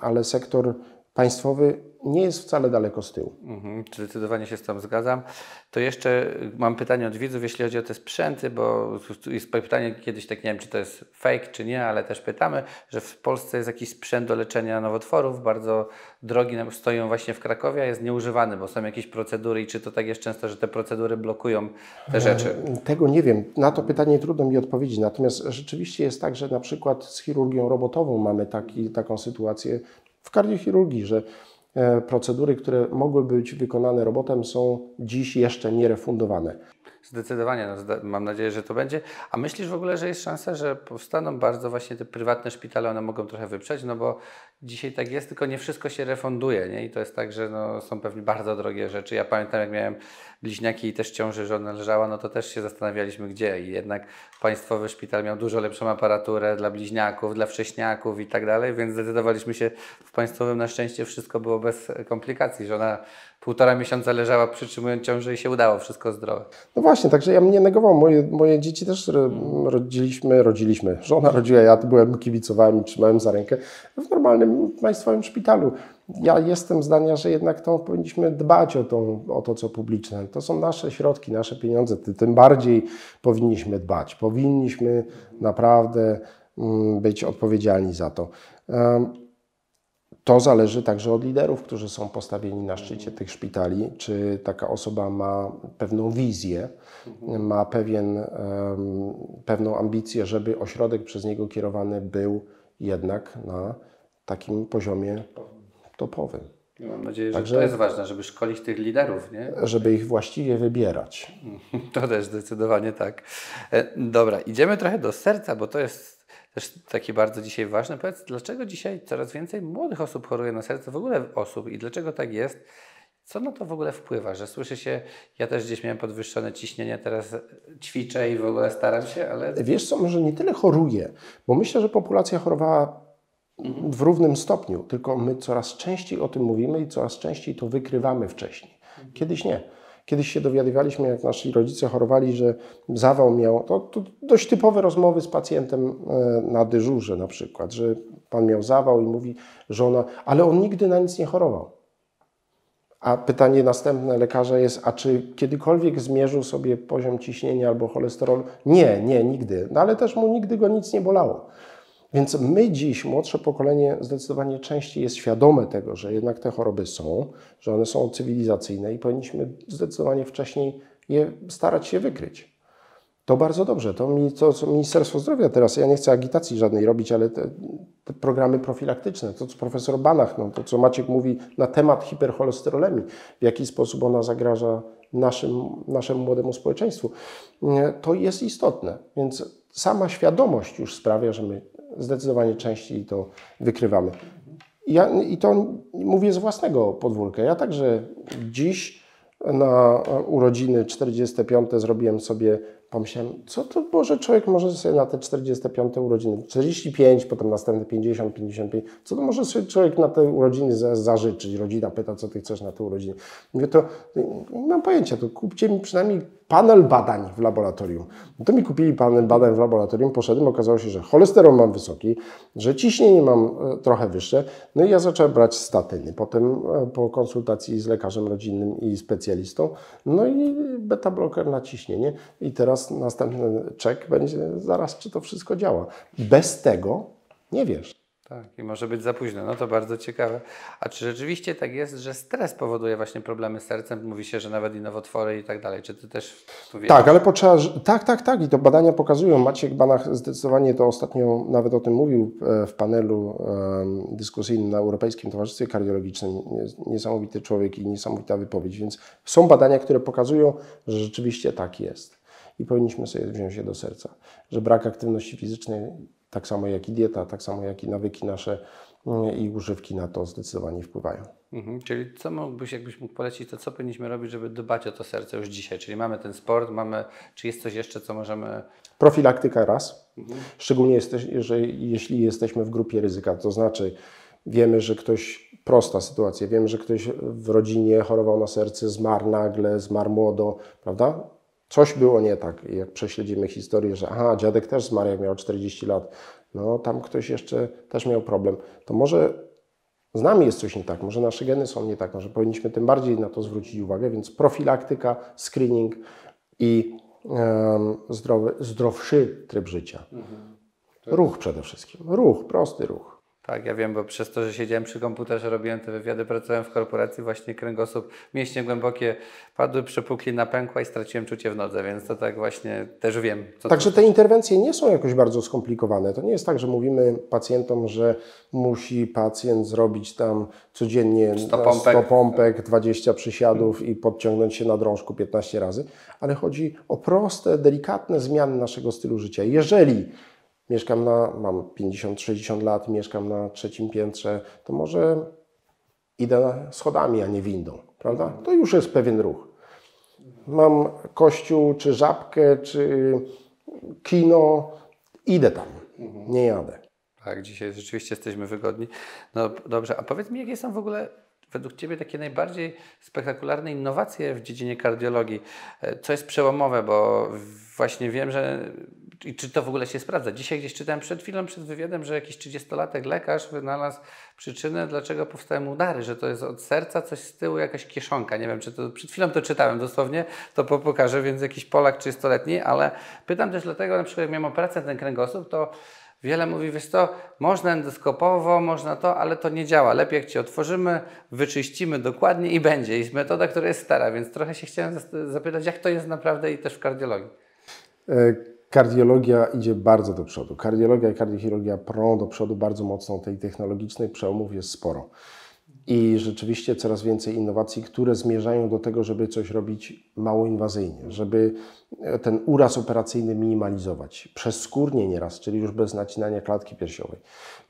ale sektor państwowy nie jest wcale daleko z tyłu. Mhm, zdecydowanie się z tym zgadzam. To jeszcze mam pytanie od widzów, jeśli chodzi o te sprzęty, bo jest pytanie kiedyś, tak nie wiem, czy to jest fake, czy nie, ale też pytamy, że w Polsce jest jakiś sprzęt do leczenia nowotworów, bardzo drogi, stoją właśnie w Krakowie, a jest nieużywany, bo są jakieś procedury i czy to tak jest często, że te procedury blokują te rzeczy? Tego nie wiem. Na to pytanie trudno mi odpowiedzieć. Natomiast rzeczywiście jest tak, że na przykład z chirurgią robotową mamy taki, taką sytuację w kardiochirurgii, że e, procedury, które mogły być wykonane robotem, są dziś jeszcze nierefundowane. Zdecydowanie, no, mam nadzieję, że to będzie. A myślisz w ogóle, że jest szansa, że powstaną bardzo właśnie te prywatne szpitale, one mogą trochę wyprzeć, no bo dzisiaj tak jest, tylko nie wszystko się refunduje, nie? I to jest tak, że no, są pewnie bardzo drogie rzeczy. Ja pamiętam, jak miałem bliźniaki i też ciąży żona leżała, no to też się zastanawialiśmy, gdzie. I jednak państwowy szpital miał dużo lepszą aparaturę dla bliźniaków, dla wcześniaków i tak dalej, więc zdecydowaliśmy się w państwowym. Na szczęście wszystko było bez komplikacji. Żona półtora miesiąca leżała przytrzymując ciążę i się udało, wszystko zdrowe. No właśnie, także ja mnie negował. Moje, moje dzieci też ro- rodziliśmy, rodziliśmy. Żona rodziła, ja byłem, kibicowałem i trzymałem za rękę w normalnym państwowym szpitalu. Ja jestem zdania, że jednak to powinniśmy dbać o, tą, o to, co publiczne. To są nasze środki, nasze pieniądze. Ty- Tym bardziej powinniśmy dbać. Powinniśmy naprawdę mm, być odpowiedzialni za to. To zależy także od liderów, którzy są postawieni na szczycie tych szpitali. Czy taka osoba ma pewną wizję, ma pewien, pewną ambicję, żeby ośrodek przez niego kierowany był jednak na takim poziomie topowym, Mam nadzieję, że Także- to jest ważne, żeby szkolić tych liderów, nie? żeby ich właściwie wybierać. [laughs] To też zdecydowanie tak. E, Dobra, idziemy trochę do serca, bo to jest też takie bardzo dzisiaj ważne. Powiedz, dlaczego dzisiaj coraz więcej młodych osób choruje na serce, w ogóle osób i dlaczego tak jest? Co na to w ogóle wpływa, że słyszy się, ja też gdzieś miałem podwyższone ciśnienie, teraz ćwiczę i w ogóle staram się, ale Wiesz co, może nie tyle choruje, bo myślę, że populacja chorowała w równym stopniu, tylko my coraz częściej o tym mówimy i coraz częściej to wykrywamy wcześniej. Kiedyś nie. Kiedyś się dowiadywaliśmy, jak nasi rodzice chorowali, że zawał miał, to, to dość typowe rozmowy z pacjentem e, na dyżurze na przykład, że pan miał zawał i mówi żona, ale on nigdy na nic nie chorował. A pytanie następne lekarza jest, a czy kiedykolwiek zmierzył sobie poziom ciśnienia albo cholesterolu? Nie, nie, nigdy. No ale też mu nigdy go nic nie bolało. Więc my dziś, młodsze pokolenie, zdecydowanie częściej jest świadome tego, że jednak te choroby są, że one są cywilizacyjne i powinniśmy zdecydowanie wcześniej je starać się wykryć. To bardzo dobrze. To, mi, to co Ministerstwo Zdrowia teraz, ja nie chcę agitacji żadnej robić, ale te, te programy profilaktyczne, to co profesor Banach, no, to co Maciek mówi na temat hipercholesterolemii, w jaki sposób ona zagraża naszym, naszemu młodemu społeczeństwu, to jest istotne. Więc sama świadomość już sprawia, że my zdecydowanie częściej to wykrywamy. Ja, I to mówię z własnego podwórka. Ja także dziś na urodziny 45 zrobiłem sobie pomyślałem, co to może człowiek może sobie na te 45 urodziny, 45, potem następne 50, 55, co to może sobie człowiek na te urodziny zażyczyć? Rodzina pyta, co ty chcesz na te urodziny. Mówię, to nie mam pojęcia, to kupcie mi przynajmniej panel badań w laboratorium. No to mi kupili panel badań w laboratorium, poszedłem, okazało się, że cholesterol mam wysoki, że ciśnienie mam e, trochę wyższe, no i ja zacząłem brać statyny. Potem e, po konsultacji z lekarzem rodzinnym i specjalistą, no i beta bloker na ciśnienie i teraz następny czek będzie zaraz, czy to wszystko działa. Bez tego nie wiesz. Tak, i może być za późno. No to bardzo ciekawe. A czy rzeczywiście tak jest, że stres powoduje właśnie problemy z sercem? Mówi się, że nawet i nowotwory i tak dalej. Czy ty też tu wiesz? Tak, ale potrzeba. Tak, tak, tak. I to badania pokazują. Maciek Banach zdecydowanie to ostatnio nawet o tym mówił e, w panelu dyskusyjnym na Europejskim Towarzystwie Kardiologicznym. Niesamowity człowiek i niesamowita wypowiedź. Więc są badania, które pokazują, że rzeczywiście tak jest. I powinniśmy sobie wziąć się do serca, że brak aktywności fizycznej tak samo jak i dieta, tak samo jak i nawyki nasze mm, i używki na to zdecydowanie wpływają. Mhm. Czyli co mógłbyś, jakbyś mógł polecić, to co powinniśmy robić, żeby dbać o to serce już dzisiaj? Czyli mamy ten sport, mamy, czy jest coś jeszcze, co możemy... Profilaktyka raz, mhm. szczególnie jesteś, jeżeli, jeśli jesteśmy w grupie ryzyka, to znaczy wiemy, że ktoś, prosta sytuacja, wiemy, że ktoś w rodzinie chorował na serce, zmarł nagle, zmarł młodo, prawda? Coś było nie tak. Jak prześledzimy historię, że aha, dziadek też zmarł, jak miał 40 lat, no tam ktoś jeszcze też miał problem, to może z nami jest coś nie tak, może nasze geny są nie tak, może powinniśmy tym bardziej na to zwrócić uwagę, więc profilaktyka, screening i um, zdrowy, zdrowszy tryb życia. Mhm. Ruch przede wszystkim. Ruch, prosty ruch. Tak, ja wiem, bo przez to, że siedziałem przy komputerze, robiłem te wywiady, pracowałem w korporacji, właśnie kręgosłup, mięśnie głębokie padły, przepuklina pękła i straciłem czucie w nodze, więc to tak właśnie też wiem. Także te interwencje nie są jakoś bardzo skomplikowane. To nie jest tak, że mówimy pacjentom, że musi pacjent zrobić tam codziennie 100 pompek, 100 pompek 20 przysiadów i podciągnąć się na drążku 15 razy, ale chodzi o proste, delikatne zmiany naszego stylu życia. Jeżeli mieszkam na, mam 50-60 lat, mieszkam na trzecim piętrze, to może idę schodami, a nie windą, prawda? To już jest pewien ruch. Mam kościół, czy żabkę, czy kino, idę tam, nie jadę. Tak, dzisiaj rzeczywiście jesteśmy wygodni. No dobrze, a powiedz mi, jakie są w ogóle według Ciebie takie najbardziej spektakularne innowacje w dziedzinie kardiologii? E, co jest przełomowe, bo właśnie wiem, że i czy to w ogóle się sprawdza? Dzisiaj gdzieś czytałem przed chwilą, przed wywiadem, że jakiś 30-latek lekarz wynalazł przyczynę, dlaczego powstają udary, że to jest od serca coś z tyłu, jakaś kieszonka. Nie wiem, czy to przed chwilą to czytałem dosłownie, to pokażę, więc jakiś Polak 30-letni, ale pytam też dlatego, na przykład jak miałem operację ten kręgosłup, to Wiele mówi, wiesz to, można endoskopowo, można to, ale to nie działa. Lepiej jak Ci otworzymy, wyczyścimy dokładnie i będzie. Jest metoda, która jest stara, więc trochę się chciałem zapytać, jak to jest naprawdę i też w kardiologii. E, kardiologia idzie bardzo do przodu. Kardiologia i kardiochirurgia prą do przodu bardzo mocno. Tej technologicznej przełomów jest sporo. I rzeczywiście coraz więcej innowacji, które zmierzają do tego, żeby coś robić mało inwazyjnie, żeby ten uraz operacyjny minimalizować. Przez skórnie nieraz, czyli już bez nacinania klatki piersiowej.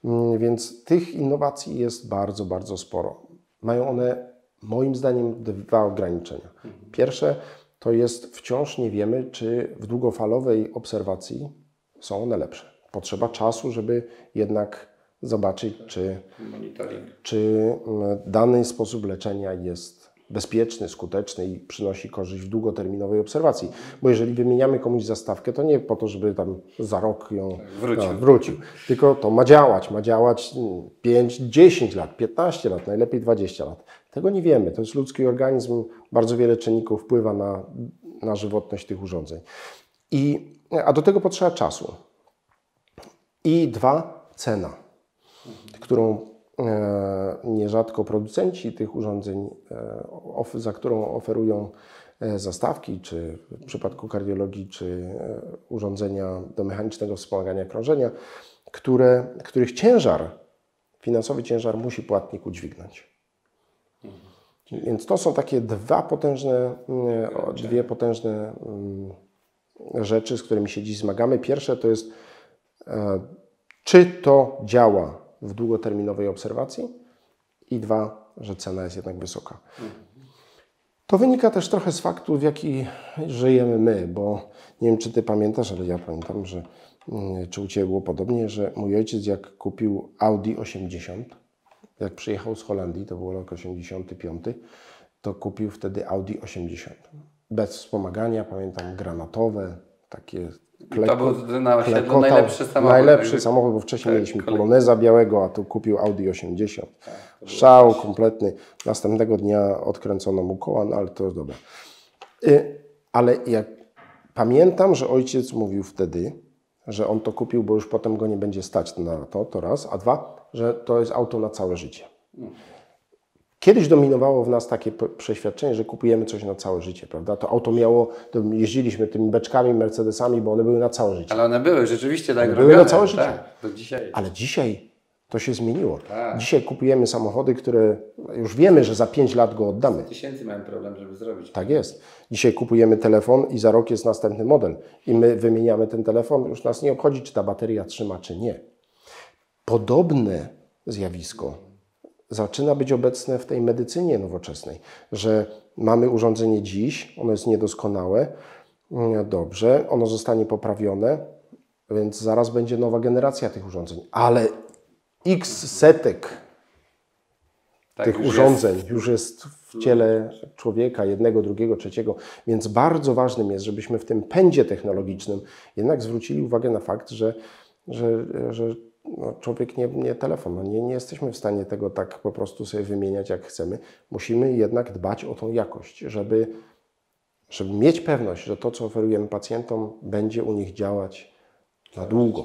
Mm, więc tych innowacji jest bardzo, bardzo sporo. Mają one moim zdaniem dwa ograniczenia. Pierwsze to jest wciąż nie wiemy, czy w długofalowej obserwacji są one lepsze. Potrzeba czasu, żeby jednak zobaczyć, czy, czy mm, dany sposób leczenia jest bezpieczny, skuteczny i przynosi korzyść w długoterminowej obserwacji. Bo jeżeli wymieniamy komuś zastawkę, to nie po to, żeby tam za rok ją tak, wrócił. No, wrócił. Tylko to ma działać. Ma działać 5, 10 lat, 15 lat, najlepiej 20 lat. Tego nie wiemy. To jest ludzki organizm. Bardzo wiele czynników wpływa na, na żywotność tych urządzeń. I, a do tego potrzeba czasu. I dwa, cena, którą nierzadko producenci tych urządzeń, e, za którą oferują e, zastawki, czy w przypadku kardiologii, czy e, urządzenia do mechanicznego wspomagania krążenia, które, których ciężar, finansowy ciężar musi płatnik udźwignąć. Więc to są takie dwa potężne, mm, dwie potężne mm, rzeczy, z którymi się dziś zmagamy. Pierwsze to jest, e, czy to działa w długoterminowej obserwacji i dwa, że cena jest jednak wysoka. To wynika też trochę z faktu, w jaki żyjemy my, bo nie wiem, czy Ty pamiętasz, ale ja pamiętam, że mm, czy u Ciebie było podobnie, że mój ojciec jak kupił Audi 80, jak przyjechał z Holandii, to był rok 85, to kupił wtedy Audi 80. Bez wspomagania, pamiętam, granatowe, takie To był na osiedlu najlepszy samochód. Najlepszy samochód, bo wcześniej Tak, mieliśmy. Poloneza białego, a tu kupił Audi 80. Szał kompletny. Następnego dnia odkręcono mu koła, no ale to już dobra. Y, Ale jak pamiętam, że ojciec mówił wtedy, że on to kupił, bo już potem go nie będzie stać na to, to raz, a dwa, że to jest auto na całe życie. Kiedyś dominowało w nas takie przeświadczenie, że kupujemy coś na całe życie, prawda? To auto miało, to jeździliśmy tymi beczkami, Mercedesami, bo one były na całe życie. Ale one były rzeczywiście tak były robione. na całe życie. Tak, do dzisiaj. Ale dzisiaj to się zmieniło. Tak. Dzisiaj kupujemy samochody, które już wiemy, że za 5 lat go oddamy. Tysięcy miałem problem, żeby zrobić. Tak jest. Dzisiaj kupujemy telefon i za rok jest następny model. I my wymieniamy ten telefon, już nas nie obchodzi, czy ta bateria trzyma, czy nie. Podobne zjawisko zaczyna być obecne w tej medycynie nowoczesnej, że mamy urządzenie dziś, ono jest niedoskonałe, mm, dobrze, ono zostanie poprawione, więc zaraz będzie nowa generacja tych urządzeń, ale x setek Tak, tych już urządzeń już jest w ciele człowieka, jednego, drugiego, trzeciego, więc bardzo ważnym jest, żebyśmy w tym pędzie technologicznym jednak zwrócili uwagę na fakt, że, że, że no, człowiek nie, nie telefon, no nie, nie jesteśmy w stanie tego tak po prostu sobie wymieniać jak chcemy. Musimy jednak dbać o tą jakość, żeby, żeby mieć pewność, że to, co oferujemy pacjentom, będzie u nich działać na długo,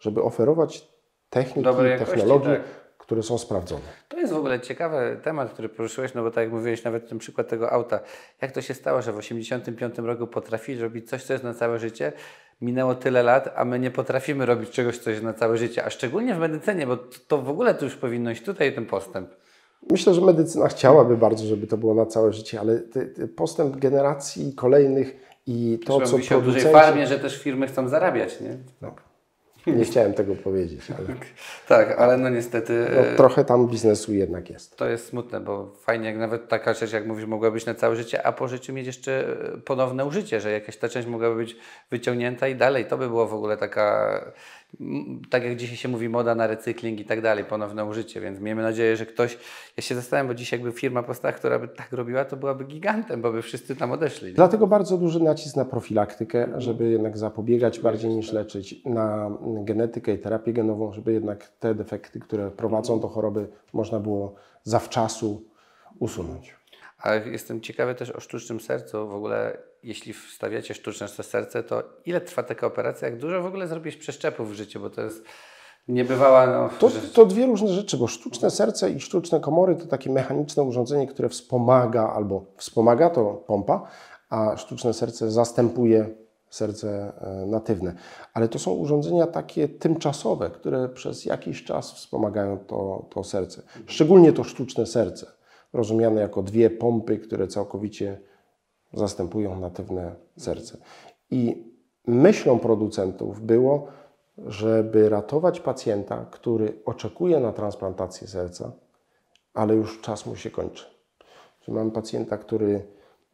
żeby oferować techniki, Dobrej technologie, tak. które są sprawdzone. To jest w ogóle ciekawy temat, który poruszyłeś, no bo tak jak mówiłeś, nawet ten przykład tego auta. Jak to się stało, że w 1985 roku potrafili robić coś, co jest na całe życie? Minęło tyle lat, a my nie potrafimy robić czegoś, co jest na całe życie, a szczególnie w medycynie, bo to, w ogóle tu już powinno iść tutaj ten postęp. Myślę, że medycyna chciałaby bardzo, żeby to było na całe życie, ale ty, ty postęp generacji kolejnych i to, To, co mówi się o dużej producenci... farmie, że też firmy chcą zarabiać, nie? [laughs] Nie chciałem tego powiedzieć, ale Tak, ale no niestety no, e, trochę tam biznesu jednak jest. to jest smutne, bo fajnie jak nawet taka rzecz, jak mówisz, mogła być na całe życie, a po życiu mieć jeszcze e, ponowne użycie, że jakaś ta część mogłaby być wyciągnięta i dalej. To by było w ogóle taka, tak jak dzisiaj się mówi, moda na recykling i tak dalej, ponowne użycie, więc miejmy nadzieję, że ktoś, ja się zastanawiam, bo dzisiaj jakby firma powstała, która by tak robiła, to byłaby gigantem, bo by wszyscy tam odeszli. nie? Dlatego bardzo duży nacisk na profilaktykę, żeby jednak zapobiegać bardziej niż leczyć, na genetykę i terapię genową, żeby jednak te defekty, które prowadzą do choroby, można było zawczasu usunąć. A jestem ciekawy też o sztucznym sercu. W ogóle, jeśli wstawiacie sztuczne serce, to ile trwa taka operacja? Jak dużo w ogóle zrobisz przeszczepów w życiu? Bo to jest niebywała. No, To, to dwie różne rzeczy, bo sztuczne serce i sztuczne komory to takie mechaniczne urządzenie, które wspomaga albo wspomaga to pompa, a sztuczne serce zastępuje serce e, natywne. Ale to są urządzenia takie tymczasowe, które przez jakiś czas wspomagają to, to serce. Szczególnie to sztuczne serce, rozumiane jako dwie pompy, które całkowicie zastępują natywne serce. I myślą producentów było, żeby ratować pacjenta, który oczekuje na transplantację serca, ale już czas mu się kończy. Że mamy pacjenta, który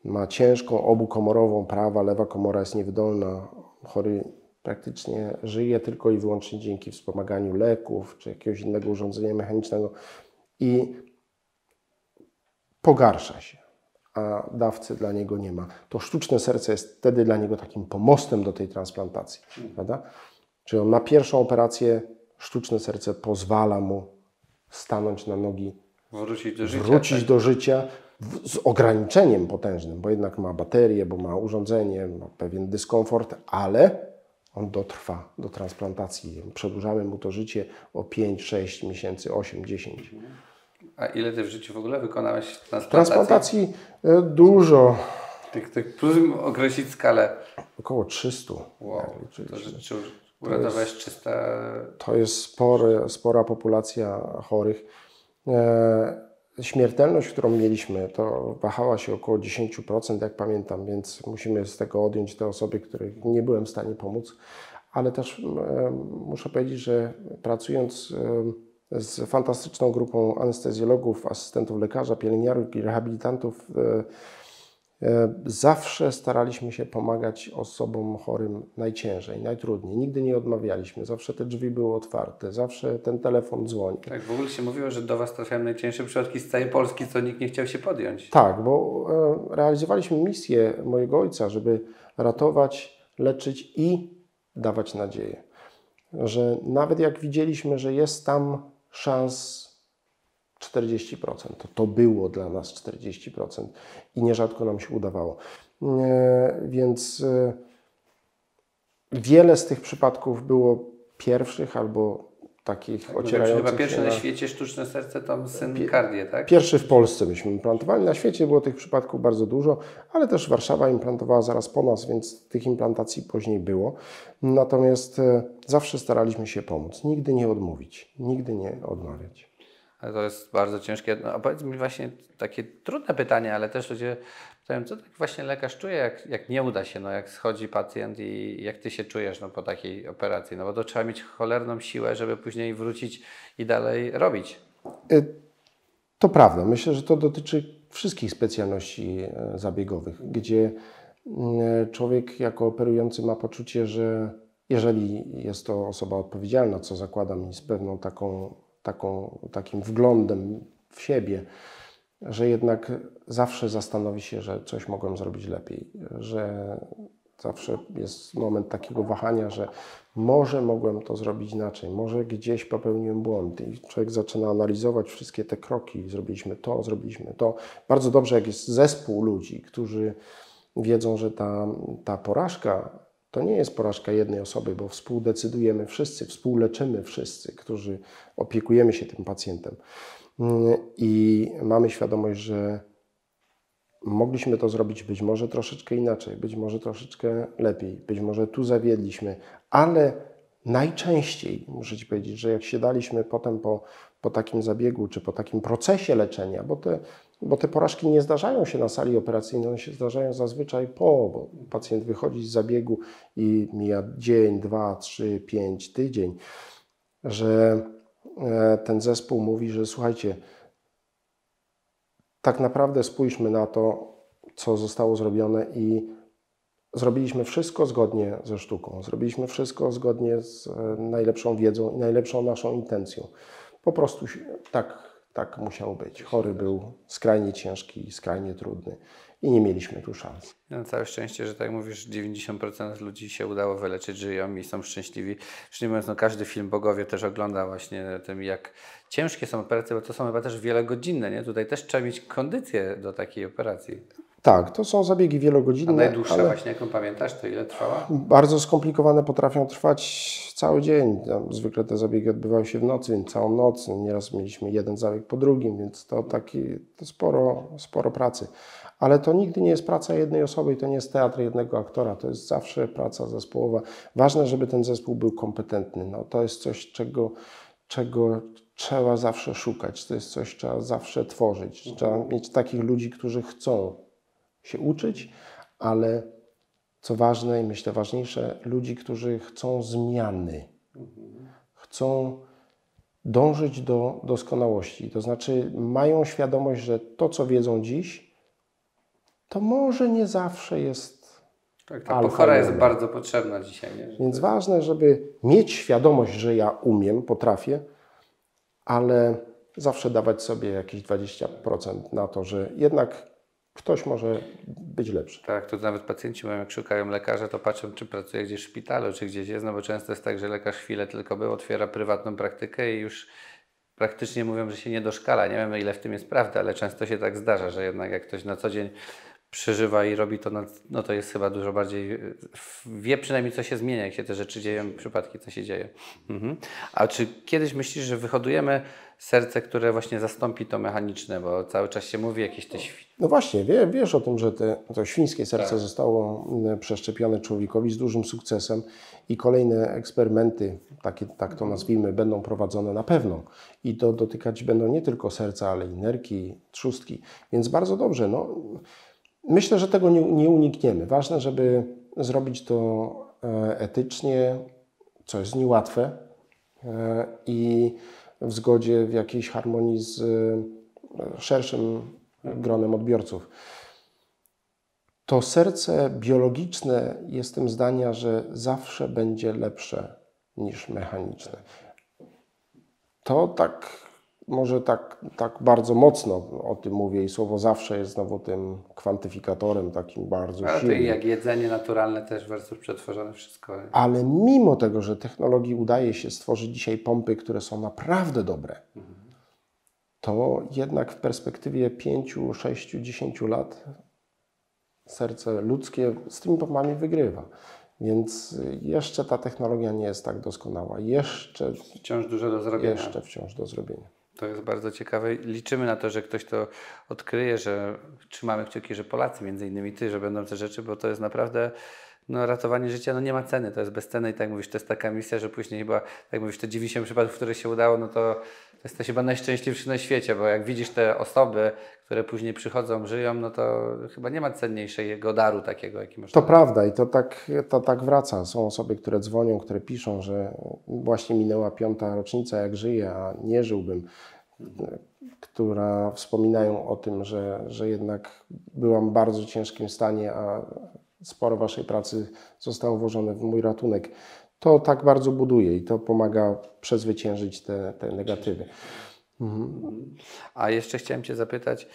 ma ciężką obukomorową, prawa, lewa komora jest niewydolna, chory praktycznie żyje tylko i wyłącznie dzięki wspomaganiu leków czy jakiegoś innego urządzenia mechanicznego i pogarsza się, a dawcy dla niego nie ma. To sztuczne serce jest wtedy dla niego takim pomostem do tej transplantacji, prawda? Czyli on ma pierwszą operację, sztuczne serce pozwala mu stanąć na nogi, Wrócić do życia. wrócić tak. do życia z ograniczeniem potężnym, bo jednak ma baterię, bo ma urządzenie, ma pewien dyskomfort, ale on dotrwa do transplantacji. Przedłużamy mu to życie o 5, 6 miesięcy, 8, 10. A ile ty w życiu w ogóle wykonałeś transplantacji? Transplantacji e, dużo, tak, proszę określić skalę. około 300. Wow, to, że, czy uratowałeś 300... To jest spory, spora populacja chorych. E, śmiertelność, którą mieliśmy, to wahała się około 10%, jak pamiętam, więc musimy z tego odjąć te osoby, których nie byłem w stanie pomóc. Ale też e, muszę powiedzieć, że pracując e, z fantastyczną grupą anestezjologów, asystentów lekarza, pielęgniarek i rehabilitantów, e, E, Zawsze staraliśmy się pomagać osobom chorym najciężej, najtrudniej. Nigdy nie odmawialiśmy, zawsze te drzwi były otwarte, zawsze ten telefon dzwonił. Tak, w ogóle się mówiło, że do Was trafiają najcięższe przypadki z całej Polski, co nikt nie chciał się podjąć. Tak, bo e, realizowaliśmy misję mojego ojca, żeby ratować, leczyć i dawać nadzieję. Że nawet jak widzieliśmy, że jest tam szans 40%, to było dla nas 40% i nierzadko nam się udawało. E, Więc e, wiele z tych przypadków było pierwszych albo takich ocierających Chyba pierwszy na na... świecie sztuczne serce to syn Cardię, tak? Pierwszy w Polsce myśmy implantowali. Na świecie było tych przypadków bardzo dużo, ale też Warszawa implantowała zaraz po nas, więc tych implantacji później było. Natomiast e, zawsze staraliśmy się pomóc. Nigdy nie odmówić, nigdy nie odmawiać. Ale to jest bardzo ciężkie. No, a powiedz mi właśnie takie trudne pytanie, ale też ludzie pytają, co tak właśnie lekarz czuje, jak, jak nie uda się, no jak schodzi pacjent i jak ty się czujesz no, po takiej operacji, no bo to trzeba mieć cholerną siłę, żeby później wrócić i dalej robić. E, To prawda. Myślę, że to dotyczy wszystkich specjalności e, zabiegowych, gdzie mm, człowiek jako operujący ma poczucie, że jeżeli jest to osoba odpowiedzialna, co zakładam i z pewną taką, taką, takim wglądem w siebie, że jednak zawsze zastanowi się, że coś mogłem zrobić lepiej, że zawsze jest moment takiego wahania, że może mogłem to zrobić inaczej, może gdzieś popełniłem błąd i człowiek zaczyna analizować wszystkie te kroki, zrobiliśmy to, zrobiliśmy to. Bardzo dobrze, jak jest zespół ludzi, którzy wiedzą, że ta, ta porażka to nie jest porażka jednej osoby, bo współdecydujemy wszyscy, współleczymy wszyscy, którzy opiekujemy się tym pacjentem. I mamy świadomość, że mogliśmy to zrobić być może troszeczkę inaczej, być może troszeczkę lepiej, być może tu zawiedliśmy, ale najczęściej muszę Ci powiedzieć, że jak siadaliśmy potem po, po takim zabiegu czy po takim procesie leczenia, bo te, bo te porażki nie zdarzają się na sali operacyjnej, one się zdarzają zazwyczaj po, bo pacjent wychodzi z zabiegu i mija dzień, dwa, trzy, pięć, tydzień, że ten zespół mówi, że słuchajcie, tak naprawdę spójrzmy na to, co zostało zrobione i zrobiliśmy wszystko zgodnie ze sztuką. Zrobiliśmy wszystko zgodnie z e, najlepszą wiedzą i najlepszą naszą intencją. Po prostu tak, tak musiało być. Chory był skrajnie ciężki, skrajnie trudny i nie mieliśmy tu szans. No, całe szczęście, że tak mówisz, 90% ludzi się udało wyleczyć, żyją i są szczęśliwi. Nie mówiąc, no każdy film Bogowie też ogląda właśnie tym, jak ciężkie są operacje, bo to są chyba też wielogodzinne, nie? Tutaj też trzeba mieć kondycję do takiej operacji. Tak, to są zabiegi A wielogodzinne, najdłuższa ale właśnie, jaką pamiętasz, to ile trwała? bardzo skomplikowane potrafią trwać cały dzień. Zwykle te zabiegi odbywały się w nocy, więc całą noc. Nieraz mieliśmy jeden zabieg po drugim, więc to taki to sporo, sporo pracy. Ale to nigdy nie jest praca jednej osoby i to nie jest teatr jednego aktora. To jest zawsze praca zespołowa. Ważne, żeby ten zespół był kompetentny. No, to jest coś, czego, czego trzeba zawsze szukać. To jest coś, trzeba zawsze tworzyć. Trzeba mieć takich ludzi, którzy chcą się uczyć, ale co ważne i myślę ważniejsze, ludzi, którzy chcą zmiany, chcą dążyć do doskonałości. To znaczy, mają świadomość, że to, co wiedzą dziś, to może nie zawsze jest. Tak, ta Alfa pokora jest bardzo potrzebna dzisiaj, nie? Że- Więc ważne, żeby mieć świadomość, że ja umiem, potrafię, ale zawsze dawać sobie jakieś 20% na to, że jednak ktoś może być lepszy. Tak, to nawet pacjenci mówią, jak szukają lekarza, to patrzą, czy pracuje gdzieś w szpitalu, czy gdzieś jest, no bo często jest tak, że lekarz chwilę tylko był, otwiera prywatną praktykę i już praktycznie mówią, że się nie doszkala. Nie wiem, ile w tym jest prawdy, ale często się tak zdarza, że jednak jak ktoś na co dzień przeżywa i robi to, no, no to jest chyba dużo bardziej, y, wie przynajmniej co się zmienia, jak się te rzeczy dzieją, przypadki co się dzieje. Mhm. A czy kiedyś myślisz, że wyhodujemy serce, które właśnie zastąpi to mechaniczne, bo cały czas się mówi jakieś te świ- No właśnie, wie, wiesz o tym, że te, to świńskie serce zostało mm, przeszczepione człowiekowi z dużym sukcesem i kolejne eksperymenty, takie, tak to nazwijmy, będą prowadzone na pewno. I to dotykać będą nie tylko serca, ale i nerki, trzustki. Więc bardzo dobrze. No, myślę, że tego nie, nie unikniemy. Ważne, żeby zrobić to e, etycznie, co jest niełatwe e, i w zgodzie, w jakiejś harmonii z e, szerszym gronem odbiorców. To serce biologiczne jestem zdania, że zawsze będzie lepsze niż mechaniczne. To tak, może tak, tak bardzo mocno o tym mówię i słowo zawsze jest znowu tym kwantyfikatorem takim bardzo Ale silnym. i jak jedzenie naturalne też versus przetworzone wszystko. Ale mimo tego, że technologii udaje się stworzyć dzisiaj pompy, które są naprawdę dobre, to jednak w perspektywie 5, 6, 10 lat serce ludzkie z tymi pompami wygrywa. Więc jeszcze ta technologia nie jest tak doskonała. Jeszcze, Wciąż dużo do zrobienia. jeszcze wciąż do zrobienia. To jest bardzo ciekawe. Liczymy na to, że ktoś to odkryje, że trzymamy kciuki, że Polacy, między innymi ty, że będą te rzeczy, bo to jest naprawdę no, ratowanie życia, no nie ma ceny, to jest bezcenne i tak jak mówisz, to jest taka misja, że później chyba, tak jak mówisz, te 90 przypadków, w których się udało, no to jesteś chyba najszczęśliwszy na świecie, bo jak widzisz te osoby, które później przychodzą, żyją, no to chyba nie ma cenniejszego daru takiego, jaki masz. To prawda i to tak, to tak wraca. Są osoby, które dzwonią, które piszą, że właśnie minęła piąta rocznica, jak żyję, a nie żyłbym. Która wspominają o tym, że, że jednak byłam w bardzo ciężkim stanie, a sporo Waszej pracy zostało włożone w mój ratunek. To tak bardzo buduje i to pomaga przezwyciężyć te, te negatywy. A jeszcze chciałem Cię zapytać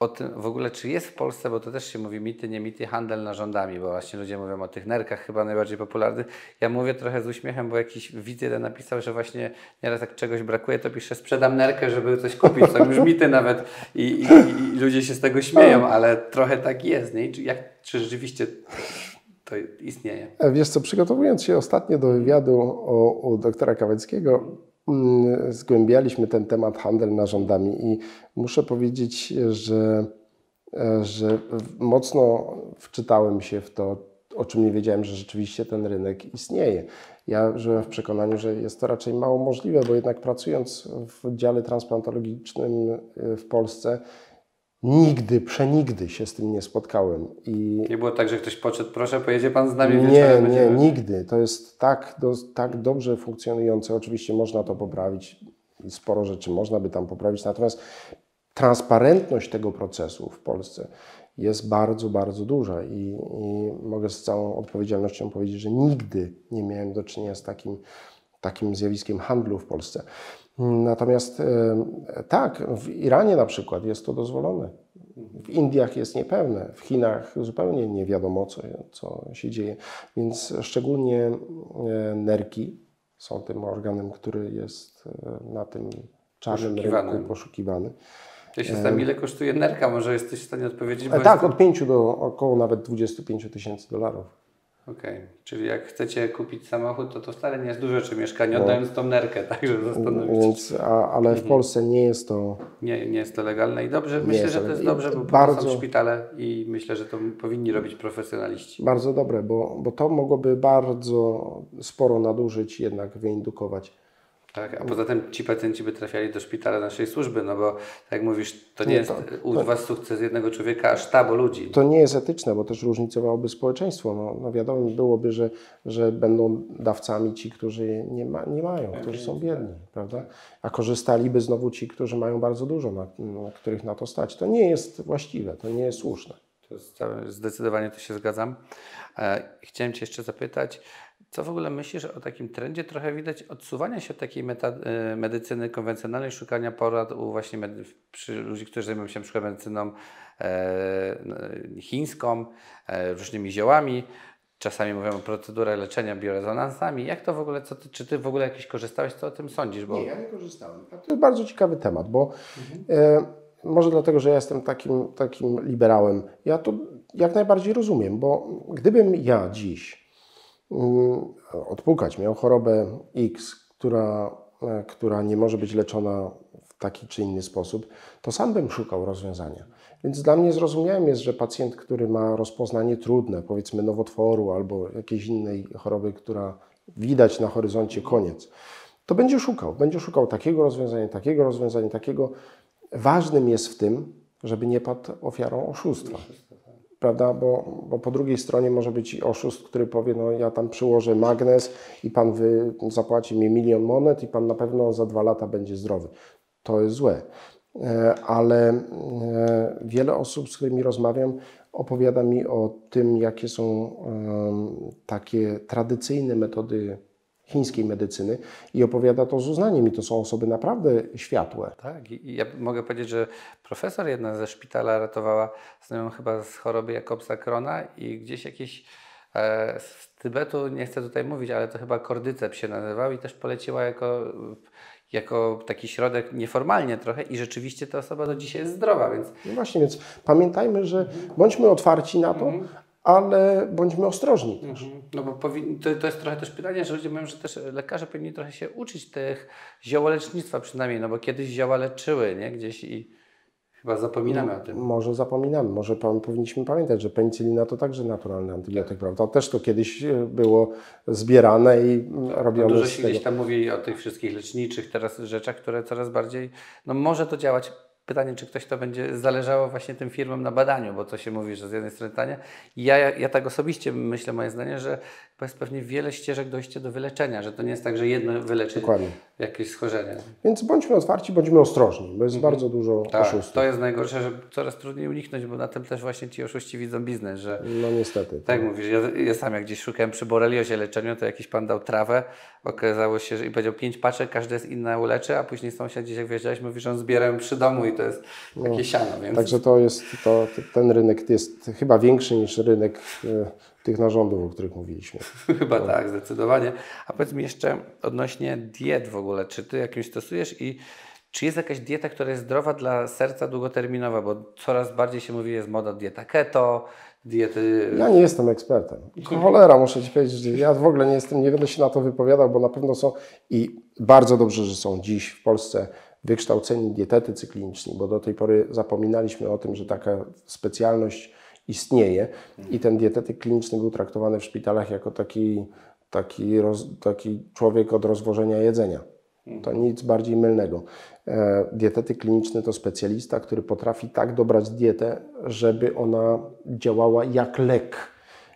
o tym w ogóle, czy jest w Polsce, bo to też się mówi mity, nie mity, handel narządami, bo właśnie ludzie mówią o tych nerkach chyba najbardziej popularnych. Ja mówię trochę z uśmiechem, bo jakiś widz jeden napisał, że właśnie nieraz jak czegoś brakuje, to pisze sprzedam nerkę, żeby coś kupić. Są już mity nawet i, i, i ludzie się z tego śmieją, ale trochę tak jest, nie? Czy, jak, czy rzeczywiście to istnieje? E, Wiesz co, przygotowując się ostatnio do wywiadu o, u doktora Kaweckiego, zgłębialiśmy ten temat handel narządami i muszę powiedzieć, że, e, że mocno wczytałem się w to, o czym nie wiedziałem, że rzeczywiście ten rynek istnieje. Ja żyłem w przekonaniu, że jest to raczej mało możliwe, bo jednak pracując w dziale transplantologicznym e, w Polsce, nigdy, przenigdy się z tym nie spotkałem. I Nie było tak, że ktoś podszedł, proszę, pojedzie Pan z nami nie, wieczorem. nie, będziemy- nigdy. To jest tak, do, tak dobrze funkcjonujące. Oczywiście można to poprawić sporo rzeczy można by tam poprawić, natomiast transparentność tego procesu w Polsce jest bardzo, bardzo duża i, i mogę z całą odpowiedzialnością powiedzieć, że nigdy nie miałem do czynienia z takim, takim zjawiskiem handlu w Polsce. Natomiast tak, w Iranie na przykład jest to dozwolone. W Indiach jest niepewne, w Chinach zupełnie nie wiadomo, co, co się dzieje. Więc szczególnie nerki są tym organem, który jest e, na tym czarnym Poszukiwany. rynku poszukiwany. Ja się zastanawiam, ile kosztuje nerka, może jesteś w stanie odpowiedzieć? E, Tak, jestem- od 5 do około nawet 25 tysięcy dolarów. Okej, czyli jak chcecie kupić samochód, to to wcale nie jest dużo, czy mieszkanie, No. oddając tą nerkę, [laughs] także zastanowić się. Więc, a, ale w Polsce nie jest to Nie, nie jest to legalne i dobrze, myślę, jest że to jest dobrze, bo bardzo... są szpitale i myślę, że to powinni robić profesjonaliści. bardzo dobre, bo, bo to mogłoby bardzo sporo nadużyć jednak wyindukować. Tak, a poza tym ci pacjenci by trafiali do szpitala naszej służby, no bo tak jak mówisz, to nie, Nie, jest to- u Was sukces jednego człowieka, a sztabu ludzi. To nie jest etyczne, bo też różnicowałoby społeczeństwo. No, no wiadomo byłoby, że, że będą dawcami ci, którzy nie, ma, nie mają, którzy są biedni, prawda? A korzystaliby znowu ci, którzy mają bardzo dużo, na, na których na to stać. To nie jest właściwe, to nie jest słuszne. To zdecydowanie to się zgadzam. E, chciałem Cię jeszcze zapytać, co w ogóle myślisz o takim trendzie? Trochę widać odsuwania się od takiej meta, e, medycyny konwencjonalnej, szukania porad u właśnie medy, przy ludzi, którzy zajmują się przykład medycyną e, chińską, e, różnymi ziołami. Czasami mówią o procedurach leczenia biorezonansami. Jak to w ogóle, co ty, czy Ty w ogóle jakiś korzystałeś? Co o tym sądzisz? Bo Nie, ja nie korzystałem. A to jest bardzo ciekawy temat, bo e, może dlatego, że ja jestem takim, takim liberałem. Ja to jak najbardziej rozumiem, bo gdybym ja dziś odpukać miał chorobę X, która, e, która nie może być leczona w taki czy inny sposób, to sam bym szukał rozwiązania. Więc dla mnie zrozumiałym jest, że pacjent, który ma rozpoznanie trudne, powiedzmy nowotworu albo jakiejś innej choroby, która widać na horyzoncie koniec, to będzie szukał. Będzie szukał takiego rozwiązania, takiego rozwiązania, takiego. Ważnym jest w tym, żeby nie padł ofiarą oszustwa. Prawda? Bo, bo po drugiej stronie może być oszust, który powie, no ja tam przyłożę magnes i pan wy, zapłaci mi milion monet i pan na pewno za dwa lata będzie zdrowy. To jest złe. E, ale e, wiele osób, z którymi rozmawiam, opowiada mi o tym, jakie są takie tradycyjne metody chińskiej medycyny i opowiada to z uznaniem i to są osoby naprawdę światłe. Tak, i ja mogę powiedzieć, że profesor jedna ze szpitala ratowała znajomą chyba z choroby Jakobsa Krona i gdzieś jakieś e, z Tybetu, nie chcę tutaj mówić, ale to chyba kordycep się nazywał i też poleciła jako jako taki środek nieformalnie trochę i rzeczywiście ta osoba do dzisiaj jest zdrowa, więc... No właśnie, więc pamiętajmy, że bądźmy otwarci na to, mhm. Ale bądźmy ostrożni też. Mhm. No bo to, to jest trochę też pytanie, że ludzie mówią, że też lekarze powinni trochę się uczyć tych ziołolecznictwa przynajmniej, no bo kiedyś zioła leczyły, nie? Gdzieś i Chyba zapominamy o tym. Może zapominamy, może powinniśmy pamiętać, że penicylina to także naturalny antybiotyk, tak. prawda? Też to kiedyś e, było zbierane i robione no dużo się gdzieś tam mówi o tych wszystkich leczniczych teraz rzeczach, które coraz bardziej, no może to działać Pytanie, czy ktoś to będzie zależało właśnie tym firmom na badaniu, bo to się mówi, że z jednej strony tanie. Ja, ja, ja tak osobiście myślę, moje zdanie, że jest pewnie wiele ścieżek dojścia do wyleczenia, że to nie jest tak, że jedno wyleczy Dokładnie. jakieś schorzenie. Więc bądźmy otwarci, bądźmy ostrożni, bo jest mhm. bardzo dużo tak, oszustów. To jest najgorsze, że coraz trudniej uniknąć, bo na tym też właśnie ci oszuści widzą biznes, że... No niestety. Tak, tak. mówisz, ja, ja, sam jak gdzieś szukałem przy boreliozie leczeniu, to jakiś pan dał trawę, okazało się, że i powiedział pięć paczek, każda jest inna uleczy, a później sąsiad gdzieś jak wjeżdżałeś, mówi, że on zbierają przy domu i to jest no, takie siano, więc... Także to jest, to, ten rynek jest chyba większy niż rynek e, tych narządów, o których mówiliśmy. [laughs] Chyba no. tak, zdecydowanie. A powiedz mi jeszcze odnośnie diet w ogóle, czy ty jakimś stosujesz i czy jest jakaś dieta, która jest zdrowa dla serca długoterminowa, bo coraz bardziej się mówi, jest moda dieta keto, diety... Ja nie jestem ekspertem. Cholera, muszę Ci powiedzieć, że ja w ogóle nie jestem, nie będę się na to wypowiadał, bo na pewno są i bardzo dobrze, że są dziś w Polsce wykształceni dietetycy kliniczni, bo do tej pory zapominaliśmy o tym, że taka specjalność istnieje i ten dietetyk kliniczny był traktowany w szpitalach jako taki, taki, roz, taki człowiek od rozwożenia jedzenia. To nic bardziej mylnego. E, dietetyk kliniczny to specjalista, który potrafi tak dobrać dietę, żeby ona działała jak lek.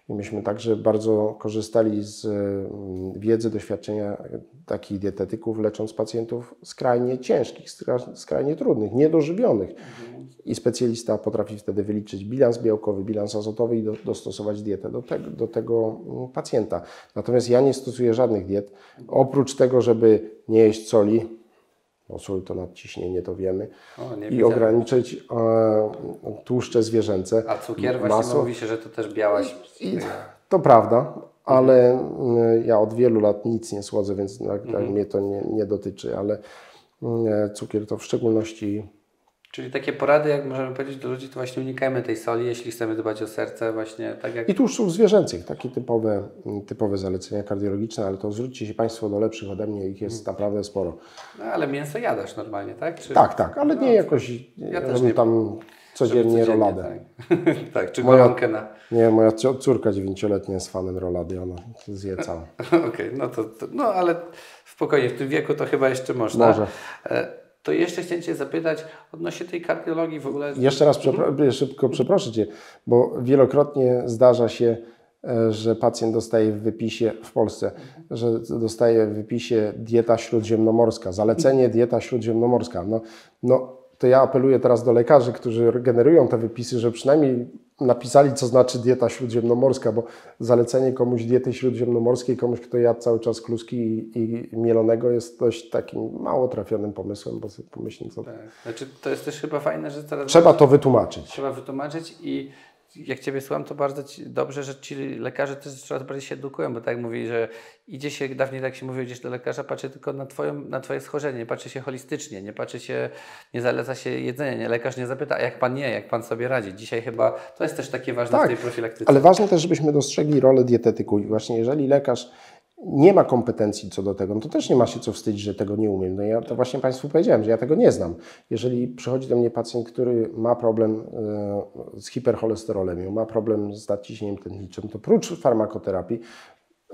I myśmy także bardzo korzystali z mm, wiedzy, doświadczenia takich dietetyków, lecząc pacjentów skrajnie ciężkich, skrajnie trudnych, niedożywionych. I specjalista potrafi wtedy wyliczyć bilans białkowy, bilans azotowy i do, dostosować dietę do, te, do tego mm, pacjenta. Natomiast ja nie stosuję żadnych diet, oprócz tego, żeby nie jeść soli, bo sól to nadciśnienie, to wiemy, o, i widziałem. ograniczyć e, tłuszcze zwierzęce. A cukier właśnie mówi się, że to też białaś. I, to prawda, ale mhm. ja od wielu lat nic nie słodzę, więc tak, tak mhm. mnie to nie, nie dotyczy, ale mm, cukier to w szczególności Czyli takie porady, jak możemy powiedzieć do ludzi, to właśnie unikajmy tej soli, jeśli chcemy dbać o serce, właśnie tak jak... I tłuszczów zwierzęcych, takie typowe, typowe zalecenia kardiologiczne, ale to zwróćcie się Państwo do lepszych ode mnie, ich jest hmm. naprawdę sporo. No, ale mięso jadasz normalnie, tak? Czy... Tak, tak, ale no, nie jakoś, ja też nie tam codziennie, codziennie roladę. Tak, [laughs] tak czy moja, na... Nie, moja córka dziewięcioletnia jest fanem rolady, ona zje [laughs] całą. Okej, okay, no to, to, no ale spokojnie, w tym wieku to chyba jeszcze można. Może. To jeszcze chciałem Cię zapytać odnośnie tej kardiologii w ogóle. Jeszcze raz przepro szybko przeproszę Cię, bo wielokrotnie zdarza się, e, że pacjent dostaje w wypisie w Polsce, że dostaje w wypisie dieta śródziemnomorska, zalecenie dieta śródziemnomorska. No, no to ja apeluję teraz do lekarzy, którzy generują te wypisy, że przynajmniej napisali, co znaczy dieta śródziemnomorska, bo zalecenie komuś diety śródziemnomorskiej, komuś, kto jadł cały czas kluski i, i mielonego, jest dość takim mało trafionym pomysłem, bo sobie pomyślę, co... Tak. Znaczy, to jest też chyba fajne, że teraz... Trzeba to wytłumaczyć. Trzeba wytłumaczyć i jak Ciebie słucham, to bardzo ci, dobrze, że ci lekarze też coraz bardziej się edukują, bo tak jak mówi, że idzie się, dawniej tak się mówiło, idziesz do lekarza, patrzy tylko na, twoją, na Twoje schorzenie, nie patrzy się holistycznie, nie patrzy się, nie zaleca się jedzenia, nie, lekarz nie zapyta, a jak Pan nie, jak Pan sobie radzi. Dzisiaj chyba to jest też takie ważne Tak, w tej profilaktyce. Ale ważne też, żebyśmy dostrzegli rolę dietetyku i właśnie jeżeli lekarz nie ma kompetencji co do tego, no to też nie ma się co wstydzić, że tego nie umiem. No ja to właśnie Państwu powiedziałem, że ja tego nie znam. Jeżeli przychodzi do mnie pacjent, który ma problem e, z hipercholesterolemią, ma problem z nadciśnieniem tętniczym, to prócz farmakoterapii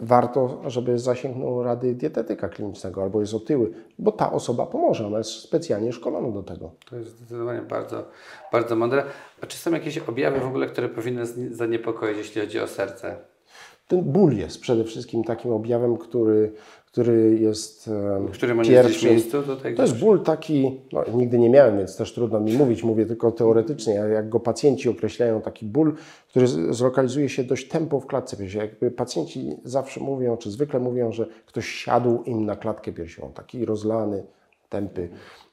warto, żeby zasięgnął rady dietetyka klinicznego albo jest otyły, bo ta osoba pomoże, ona jest specjalnie szkolona do tego. To jest zdecydowanie bardzo, bardzo mądre. A czy są jakieś objawy w ogóle, które powinny zaniepokoić, jeśli chodzi o serce? Ten ból jest przede wszystkim takim objawem, który, który jest w pierwszym. miejscu? Tutaj To jest ból taki, no, nigdy nie miałem, więc też trudno mi mówić, mówię tylko teoretycznie, a jak go pacjenci określają, taki ból, który zlokalizuje się dość tempo w klatce piersiowej. Jakby pacjenci zawsze mówią, czy zwykle mówią, że ktoś siadł im na klatkę piersiową, taki rozlany, tępy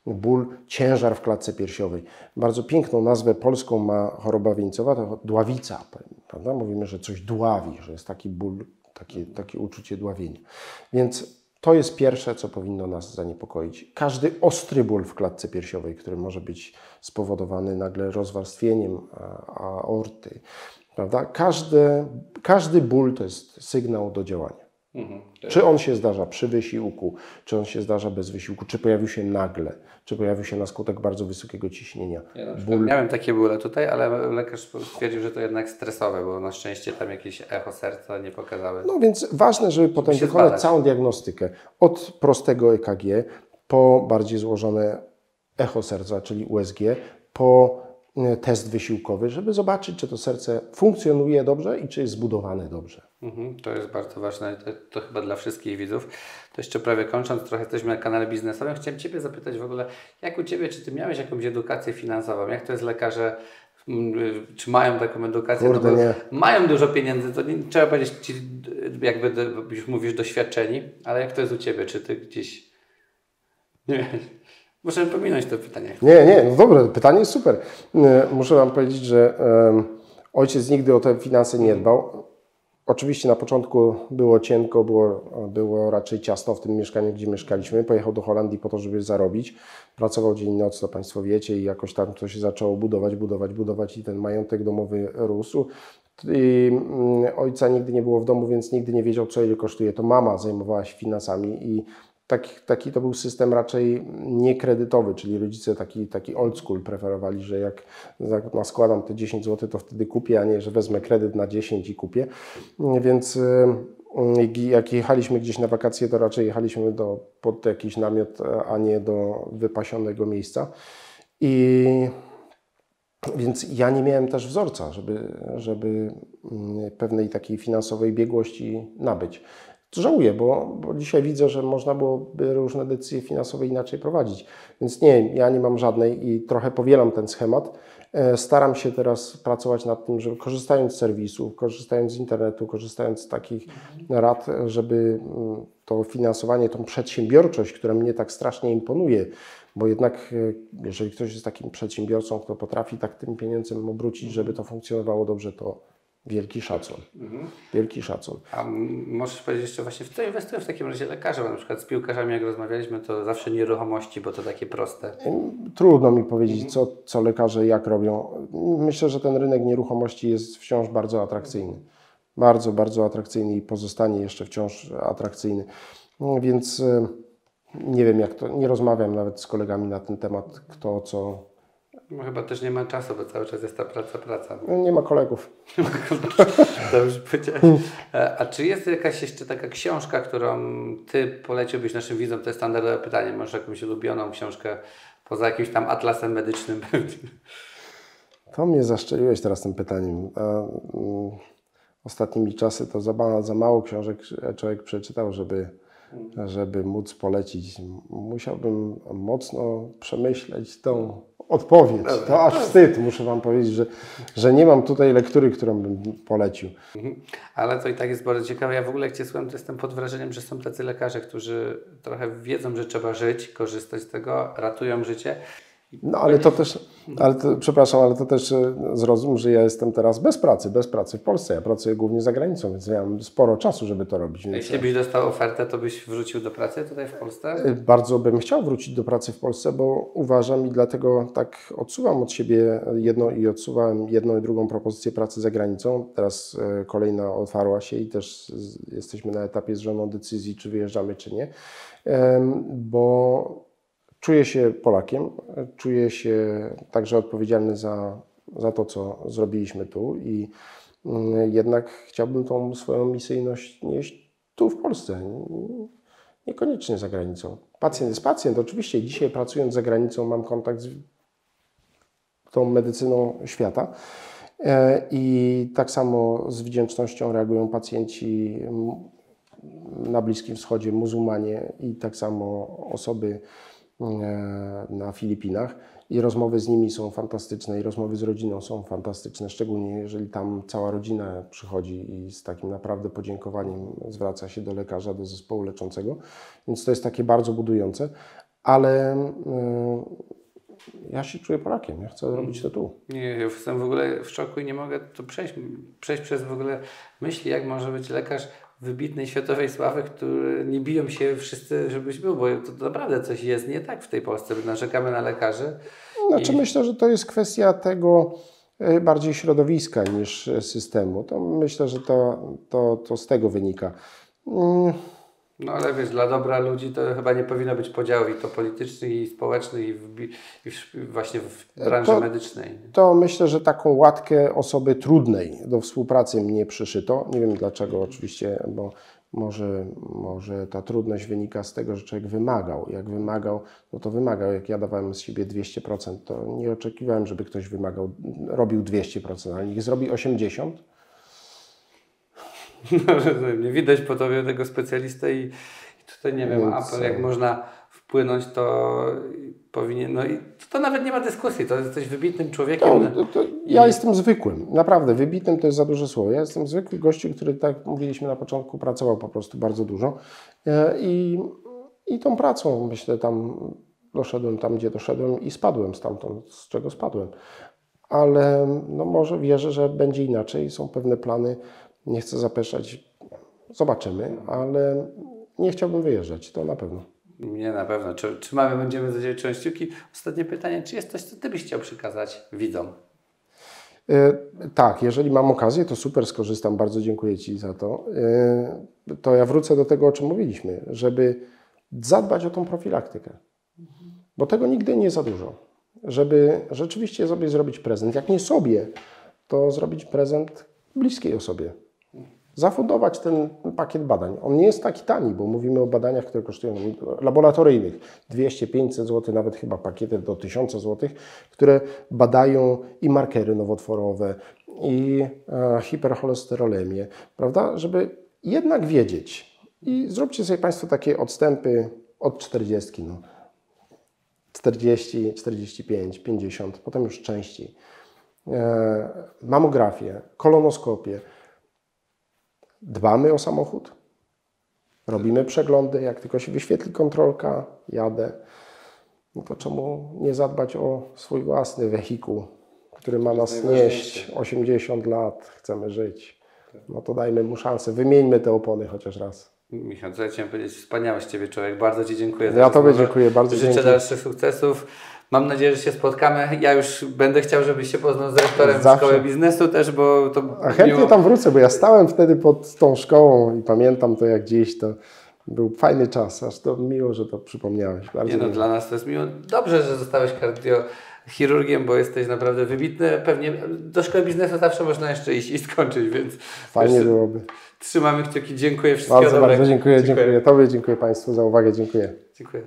ból, ciężar w klatce piersiowej. Bardzo piękną nazwę polską ma choroba wieńcowa, to dławica, prawda? Mówimy, że coś dławi, że jest taki ból, takie, takie uczucie dławienia. Więc to jest pierwsze, co powinno nas zaniepokoić. Każdy ostry ból w klatce piersiowej, który może być spowodowany nagle rozwarstwieniem aorty, prawda? Każdy, każdy ból to jest sygnał do działania. Czy on się zdarza przy wysiłku, czy on się zdarza bez wysiłku, czy pojawił się nagle, czy pojawił się na skutek bardzo wysokiego ciśnienia. Ja przykład miałem takie bóle tutaj, ale lekarz stwierdził, że to jednak stresowe, bo na szczęście tam jakieś echo serca nie pokazały. No więc ważne, żeby potem wykonać zbadać. całą diagnostykę. Od prostego EKG po bardziej złożone echo serca, czyli USG, po e, test wysiłkowy, żeby zobaczyć, czy to serce funkcjonuje dobrze i czy jest zbudowane dobrze. Mhm, to jest bardzo ważne, to, to chyba dla wszystkich widzów. To jeszcze prawie kończąc, trochę jesteśmy na kanale biznesowym. Chciałem Ciebie zapytać w ogóle, jak u Ciebie, czy Ty miałeś jakąś edukację finansową? Jak to jest lekarze, mm, y, czy mają taką edukację? Kurde, bo nie. Mają dużo pieniędzy, to nie, trzeba powiedzieć Ci, y, jakby do- już mówisz doświadczeni, ale jak to jest u Ciebie? Czy Ty gdzieś... Nie wiem. [laughs] Możemy pominąć to pytanie. Nie, nie, no dobre, pytanie jest super. E, Muszę Wam powiedzieć, że em, ojciec nigdy o te finanse nie dbał. Oczywiście na początku było cienko, było, było raczej ciasno w tym mieszkaniu, gdzie mieszkaliśmy. Pojechał do Holandii po to, żeby zarobić. Pracował dzień i noc, to Państwo wiecie, i jakoś tam to się zaczęło budować, budować, budować i ten majątek domowy rósł. I mm, ojca nigdy nie było w domu, więc nigdy nie wiedział, co ile kosztuje. To mama zajmowała się finansami i taki, taki to był system raczej niekredytowy, czyli rodzice taki, taki old school preferowali, że jak naskładam te 10 zł, to wtedy kupię, a nie, że wezmę kredyt na 10 i kupię. Więc y, jak jechaliśmy gdzieś na wakacje, to raczej jechaliśmy do, pod jakiś namiot, a nie do wypasionego miejsca. I więc ja nie miałem też wzorca, żeby, żeby mm, pewnej takiej finansowej biegłości nabyć. Żałuję, bo, bo dzisiaj widzę, że można byłoby różne decyzje finansowe inaczej prowadzić. Więc nie, ja nie mam żadnej i trochę powielam ten schemat. E, Staram się teraz pracować nad tym, żeby korzystając z serwisów, korzystając z internetu, korzystając z takich rad, żeby mm, to finansowanie, tą przedsiębiorczość, która mnie tak strasznie imponuje, bo jednak e, jeżeli ktoś jest takim przedsiębiorcą, kto potrafi tak tym pieniędzem obrócić, żeby to funkcjonowało dobrze, to wielki szacun. Wielki szacun. A możesz powiedzieć jeszcze właśnie, w co inwestują w takim razie lekarze? Bo na przykład z piłkarzami, jak rozmawialiśmy, to zawsze nieruchomości, bo to takie proste. Trudno mi powiedzieć, co, co lekarze jak robią. Myślę, że ten rynek nieruchomości jest wciąż bardzo atrakcyjny. Bardzo, bardzo atrakcyjny i pozostanie jeszcze wciąż atrakcyjny. Więc e, nie wiem, jak to. Nie rozmawiam nawet z kolegami na ten temat, kto co. No, chyba też nie ma czasu, bo cały czas jest ta praca, praca. No, Nie ma kolegów. [laughs] Dobrze powiedziałeś. E, A czy jest jakaś jeszcze taka książka, którą Ty poleciłbyś naszym widzom? To jest standardowe pytanie. Masz jakąś ulubioną książkę poza jakimś tam atlasem medycznym pewnie? [laughs] To mnie zaszczeliłeś teraz tym pytaniem. A, mm, ostatnimi czasy to za, za mało książek człowiek przeczytał, żeby, żeby móc polecić. Musiałbym mocno przemyśleć tą odpowiedź. To aż wstyd, muszę Wam powiedzieć, że, że nie mam tutaj lektury, którą bym polecił. Mhm. Ale to i tak jest bardzo ciekawe. Ja w ogóle jak Cię słucham, to jestem pod wrażeniem, że są tacy lekarze, którzy trochę wiedzą, że trzeba żyć, korzystać z tego, ratują życie. No ale to też, ale to, przepraszam, ale to też e, zrozum, że ja jestem teraz bez pracy, bez pracy w Polsce. Ja pracuję głównie za granicą, więc mam sporo czasu, żeby to robić. A Więc jeśli byś dostał ofertę, to byś wrócił do pracy tutaj w Polsce? e, bardzo bym chciał wrócić do pracy w Polsce, bo uważam i dlatego tak odsuwam od siebie jedno i odsuwałem jedną i drugą propozycję pracy za granicą. Teraz e, kolejna otwarła się i też jesteśmy na etapie z żoną decyzji, czy wyjeżdżamy, czy nie. Bo czuję się Polakiem, czuję się także odpowiedzialny za, za to, co zrobiliśmy tu i mm, jednak chciałbym tą swoją misyjność nieść tu w Polsce, niekoniecznie za granicą. Pacjent jest pacjent. Oczywiście dzisiaj pracując za granicą mam kontakt z tą medycyną świata. E, I tak samo z wdzięcznością reagują pacjenci mm, na Bliskim Wschodzie, muzułmanie i tak samo osoby na Filipinach. I rozmowy z nimi są fantastyczne, i rozmowy z rodziną są fantastyczne, szczególnie jeżeli tam cała rodzina przychodzi i z takim naprawdę podziękowaniem zwraca się do lekarza, do zespołu leczącego. Więc to jest takie bardzo budujące, ale e, ja się czuję Polakiem, ja chcę robić to tu. Nie, ja jestem w ogóle w szoku i nie mogę to przejść, przejść przez w ogóle myśli, jak może być lekarz wybitnej światowej sławy, który nie biją się wszyscy, żebyś był, bo to naprawdę coś jest nie tak w tej Polsce. Narzekamy na lekarzy. Znaczy I- myślę, że to jest kwestia tego e, bardziej środowiska niż e, systemu. To myślę, że to, to, to z tego wynika. No ale wiesz, dla dobra ludzi to chyba nie powinno być podziałów i to politycznych, i społecznych, i, w, i w, właśnie w branży To- medycznej. To myślę, że taką łatkę osoby trudnej do współpracy mnie przyszyto. Nie wiem dlaczego oczywiście, bo może, może ta trudność wynika z tego, że człowiek wymagał. Jak wymagał, no to wymagał. Jak ja dawałem z siebie 200%, to nie oczekiwałem, żeby ktoś wymagał, robił 200%, ale niech zrobi 80%. [laughs] No, rozumiem. Nie widać po tobie tego specjalistę i, i tutaj nie wiem, Więc, apel, jak e, można wpłynąć, to powinien, no i to nawet nie ma dyskusji, to jesteś wybitnym człowiekiem. To, to, to ja jestem zwykłym, naprawdę. Wybitnym to jest za duże słowo. Ja jestem zwykły gościu, który, tak jak mówiliśmy na początku, pracował po prostu bardzo dużo. E, I, i tą pracą, myślę, tam doszedłem tam, gdzie doszedłem i spadłem stamtąd, z czego spadłem. Ale no może wierzę, że będzie inaczej. Są pewne plany. Nie chcę zapeszać. Zobaczymy, ale nie chciałbym wyjeżdżać, to na pewno. Nie, na pewno. Czy, trzymamy, będziemy za Ciebie. Ostatnie pytanie, czy jest coś, co Ty byś chciał przekazać widzom? E, Tak, jeżeli mam okazję, to super skorzystam. Bardzo dziękuję Ci za to. E, To ja wrócę do tego, o czym mówiliśmy, żeby zadbać o tą profilaktykę. Bo tego nigdy nie za dużo. Żeby rzeczywiście sobie zrobić prezent. Jak nie sobie, to zrobić prezent bliskiej osobie. Zafundować ten pakiet badań. On nie jest taki tani, bo mówimy o badaniach, które kosztują laboratoryjnych 200-500 zł, nawet chyba pakiety do 1000 zł, które badają i markery nowotworowe, i e, hipercholesterolemię, prawda? Żeby jednak wiedzieć. I zróbcie sobie Państwo takie odstępy od 40, no. 40, 45, 50, potem już częściej. Mamografię, kolonoskopię. Dbamy o samochód, robimy przeglądy, jak tylko się wyświetli kontrolka, jadę. No to czemu nie zadbać o swój własny wehikuł, który ma nas nieść 80 lat, chcemy żyć. No to dajmy mu szansę, wymieńmy te opony chociaż raz. Michał, co ja chciałem powiedzieć, wspaniały z Ciebie człowiek, bardzo Ci dziękuję Ja Tobie dziękuję, bardzo Życzę dzięki. dalszych sukcesów. Mam nadzieję, że się spotkamy. Ja już będę chciał, żebyś się poznał z dyrektorem Zawsze. Szkoły Biznesu też, bo to A chętnie miło- tam wrócę, bo ja stałem wtedy pod tą szkołą i pamiętam to jak dziś, to był fajny czas, aż to miło, że to przypomniałeś. Bardzo Nie no, dla nas to jest miło. Dobrze, że zostałeś kardiochirurgiem, bo jesteś naprawdę wybitny. Pewnie do szkoły biznesu zawsze można jeszcze iść i skończyć, więc Fajnie byłoby. trzymamy kciuki. Dziękuję. Wszystkiego Bardzo, bardzo dziękuję, dziękuję Tobie, dziękuję Państwu za uwagę, dziękuję. Dziękuję.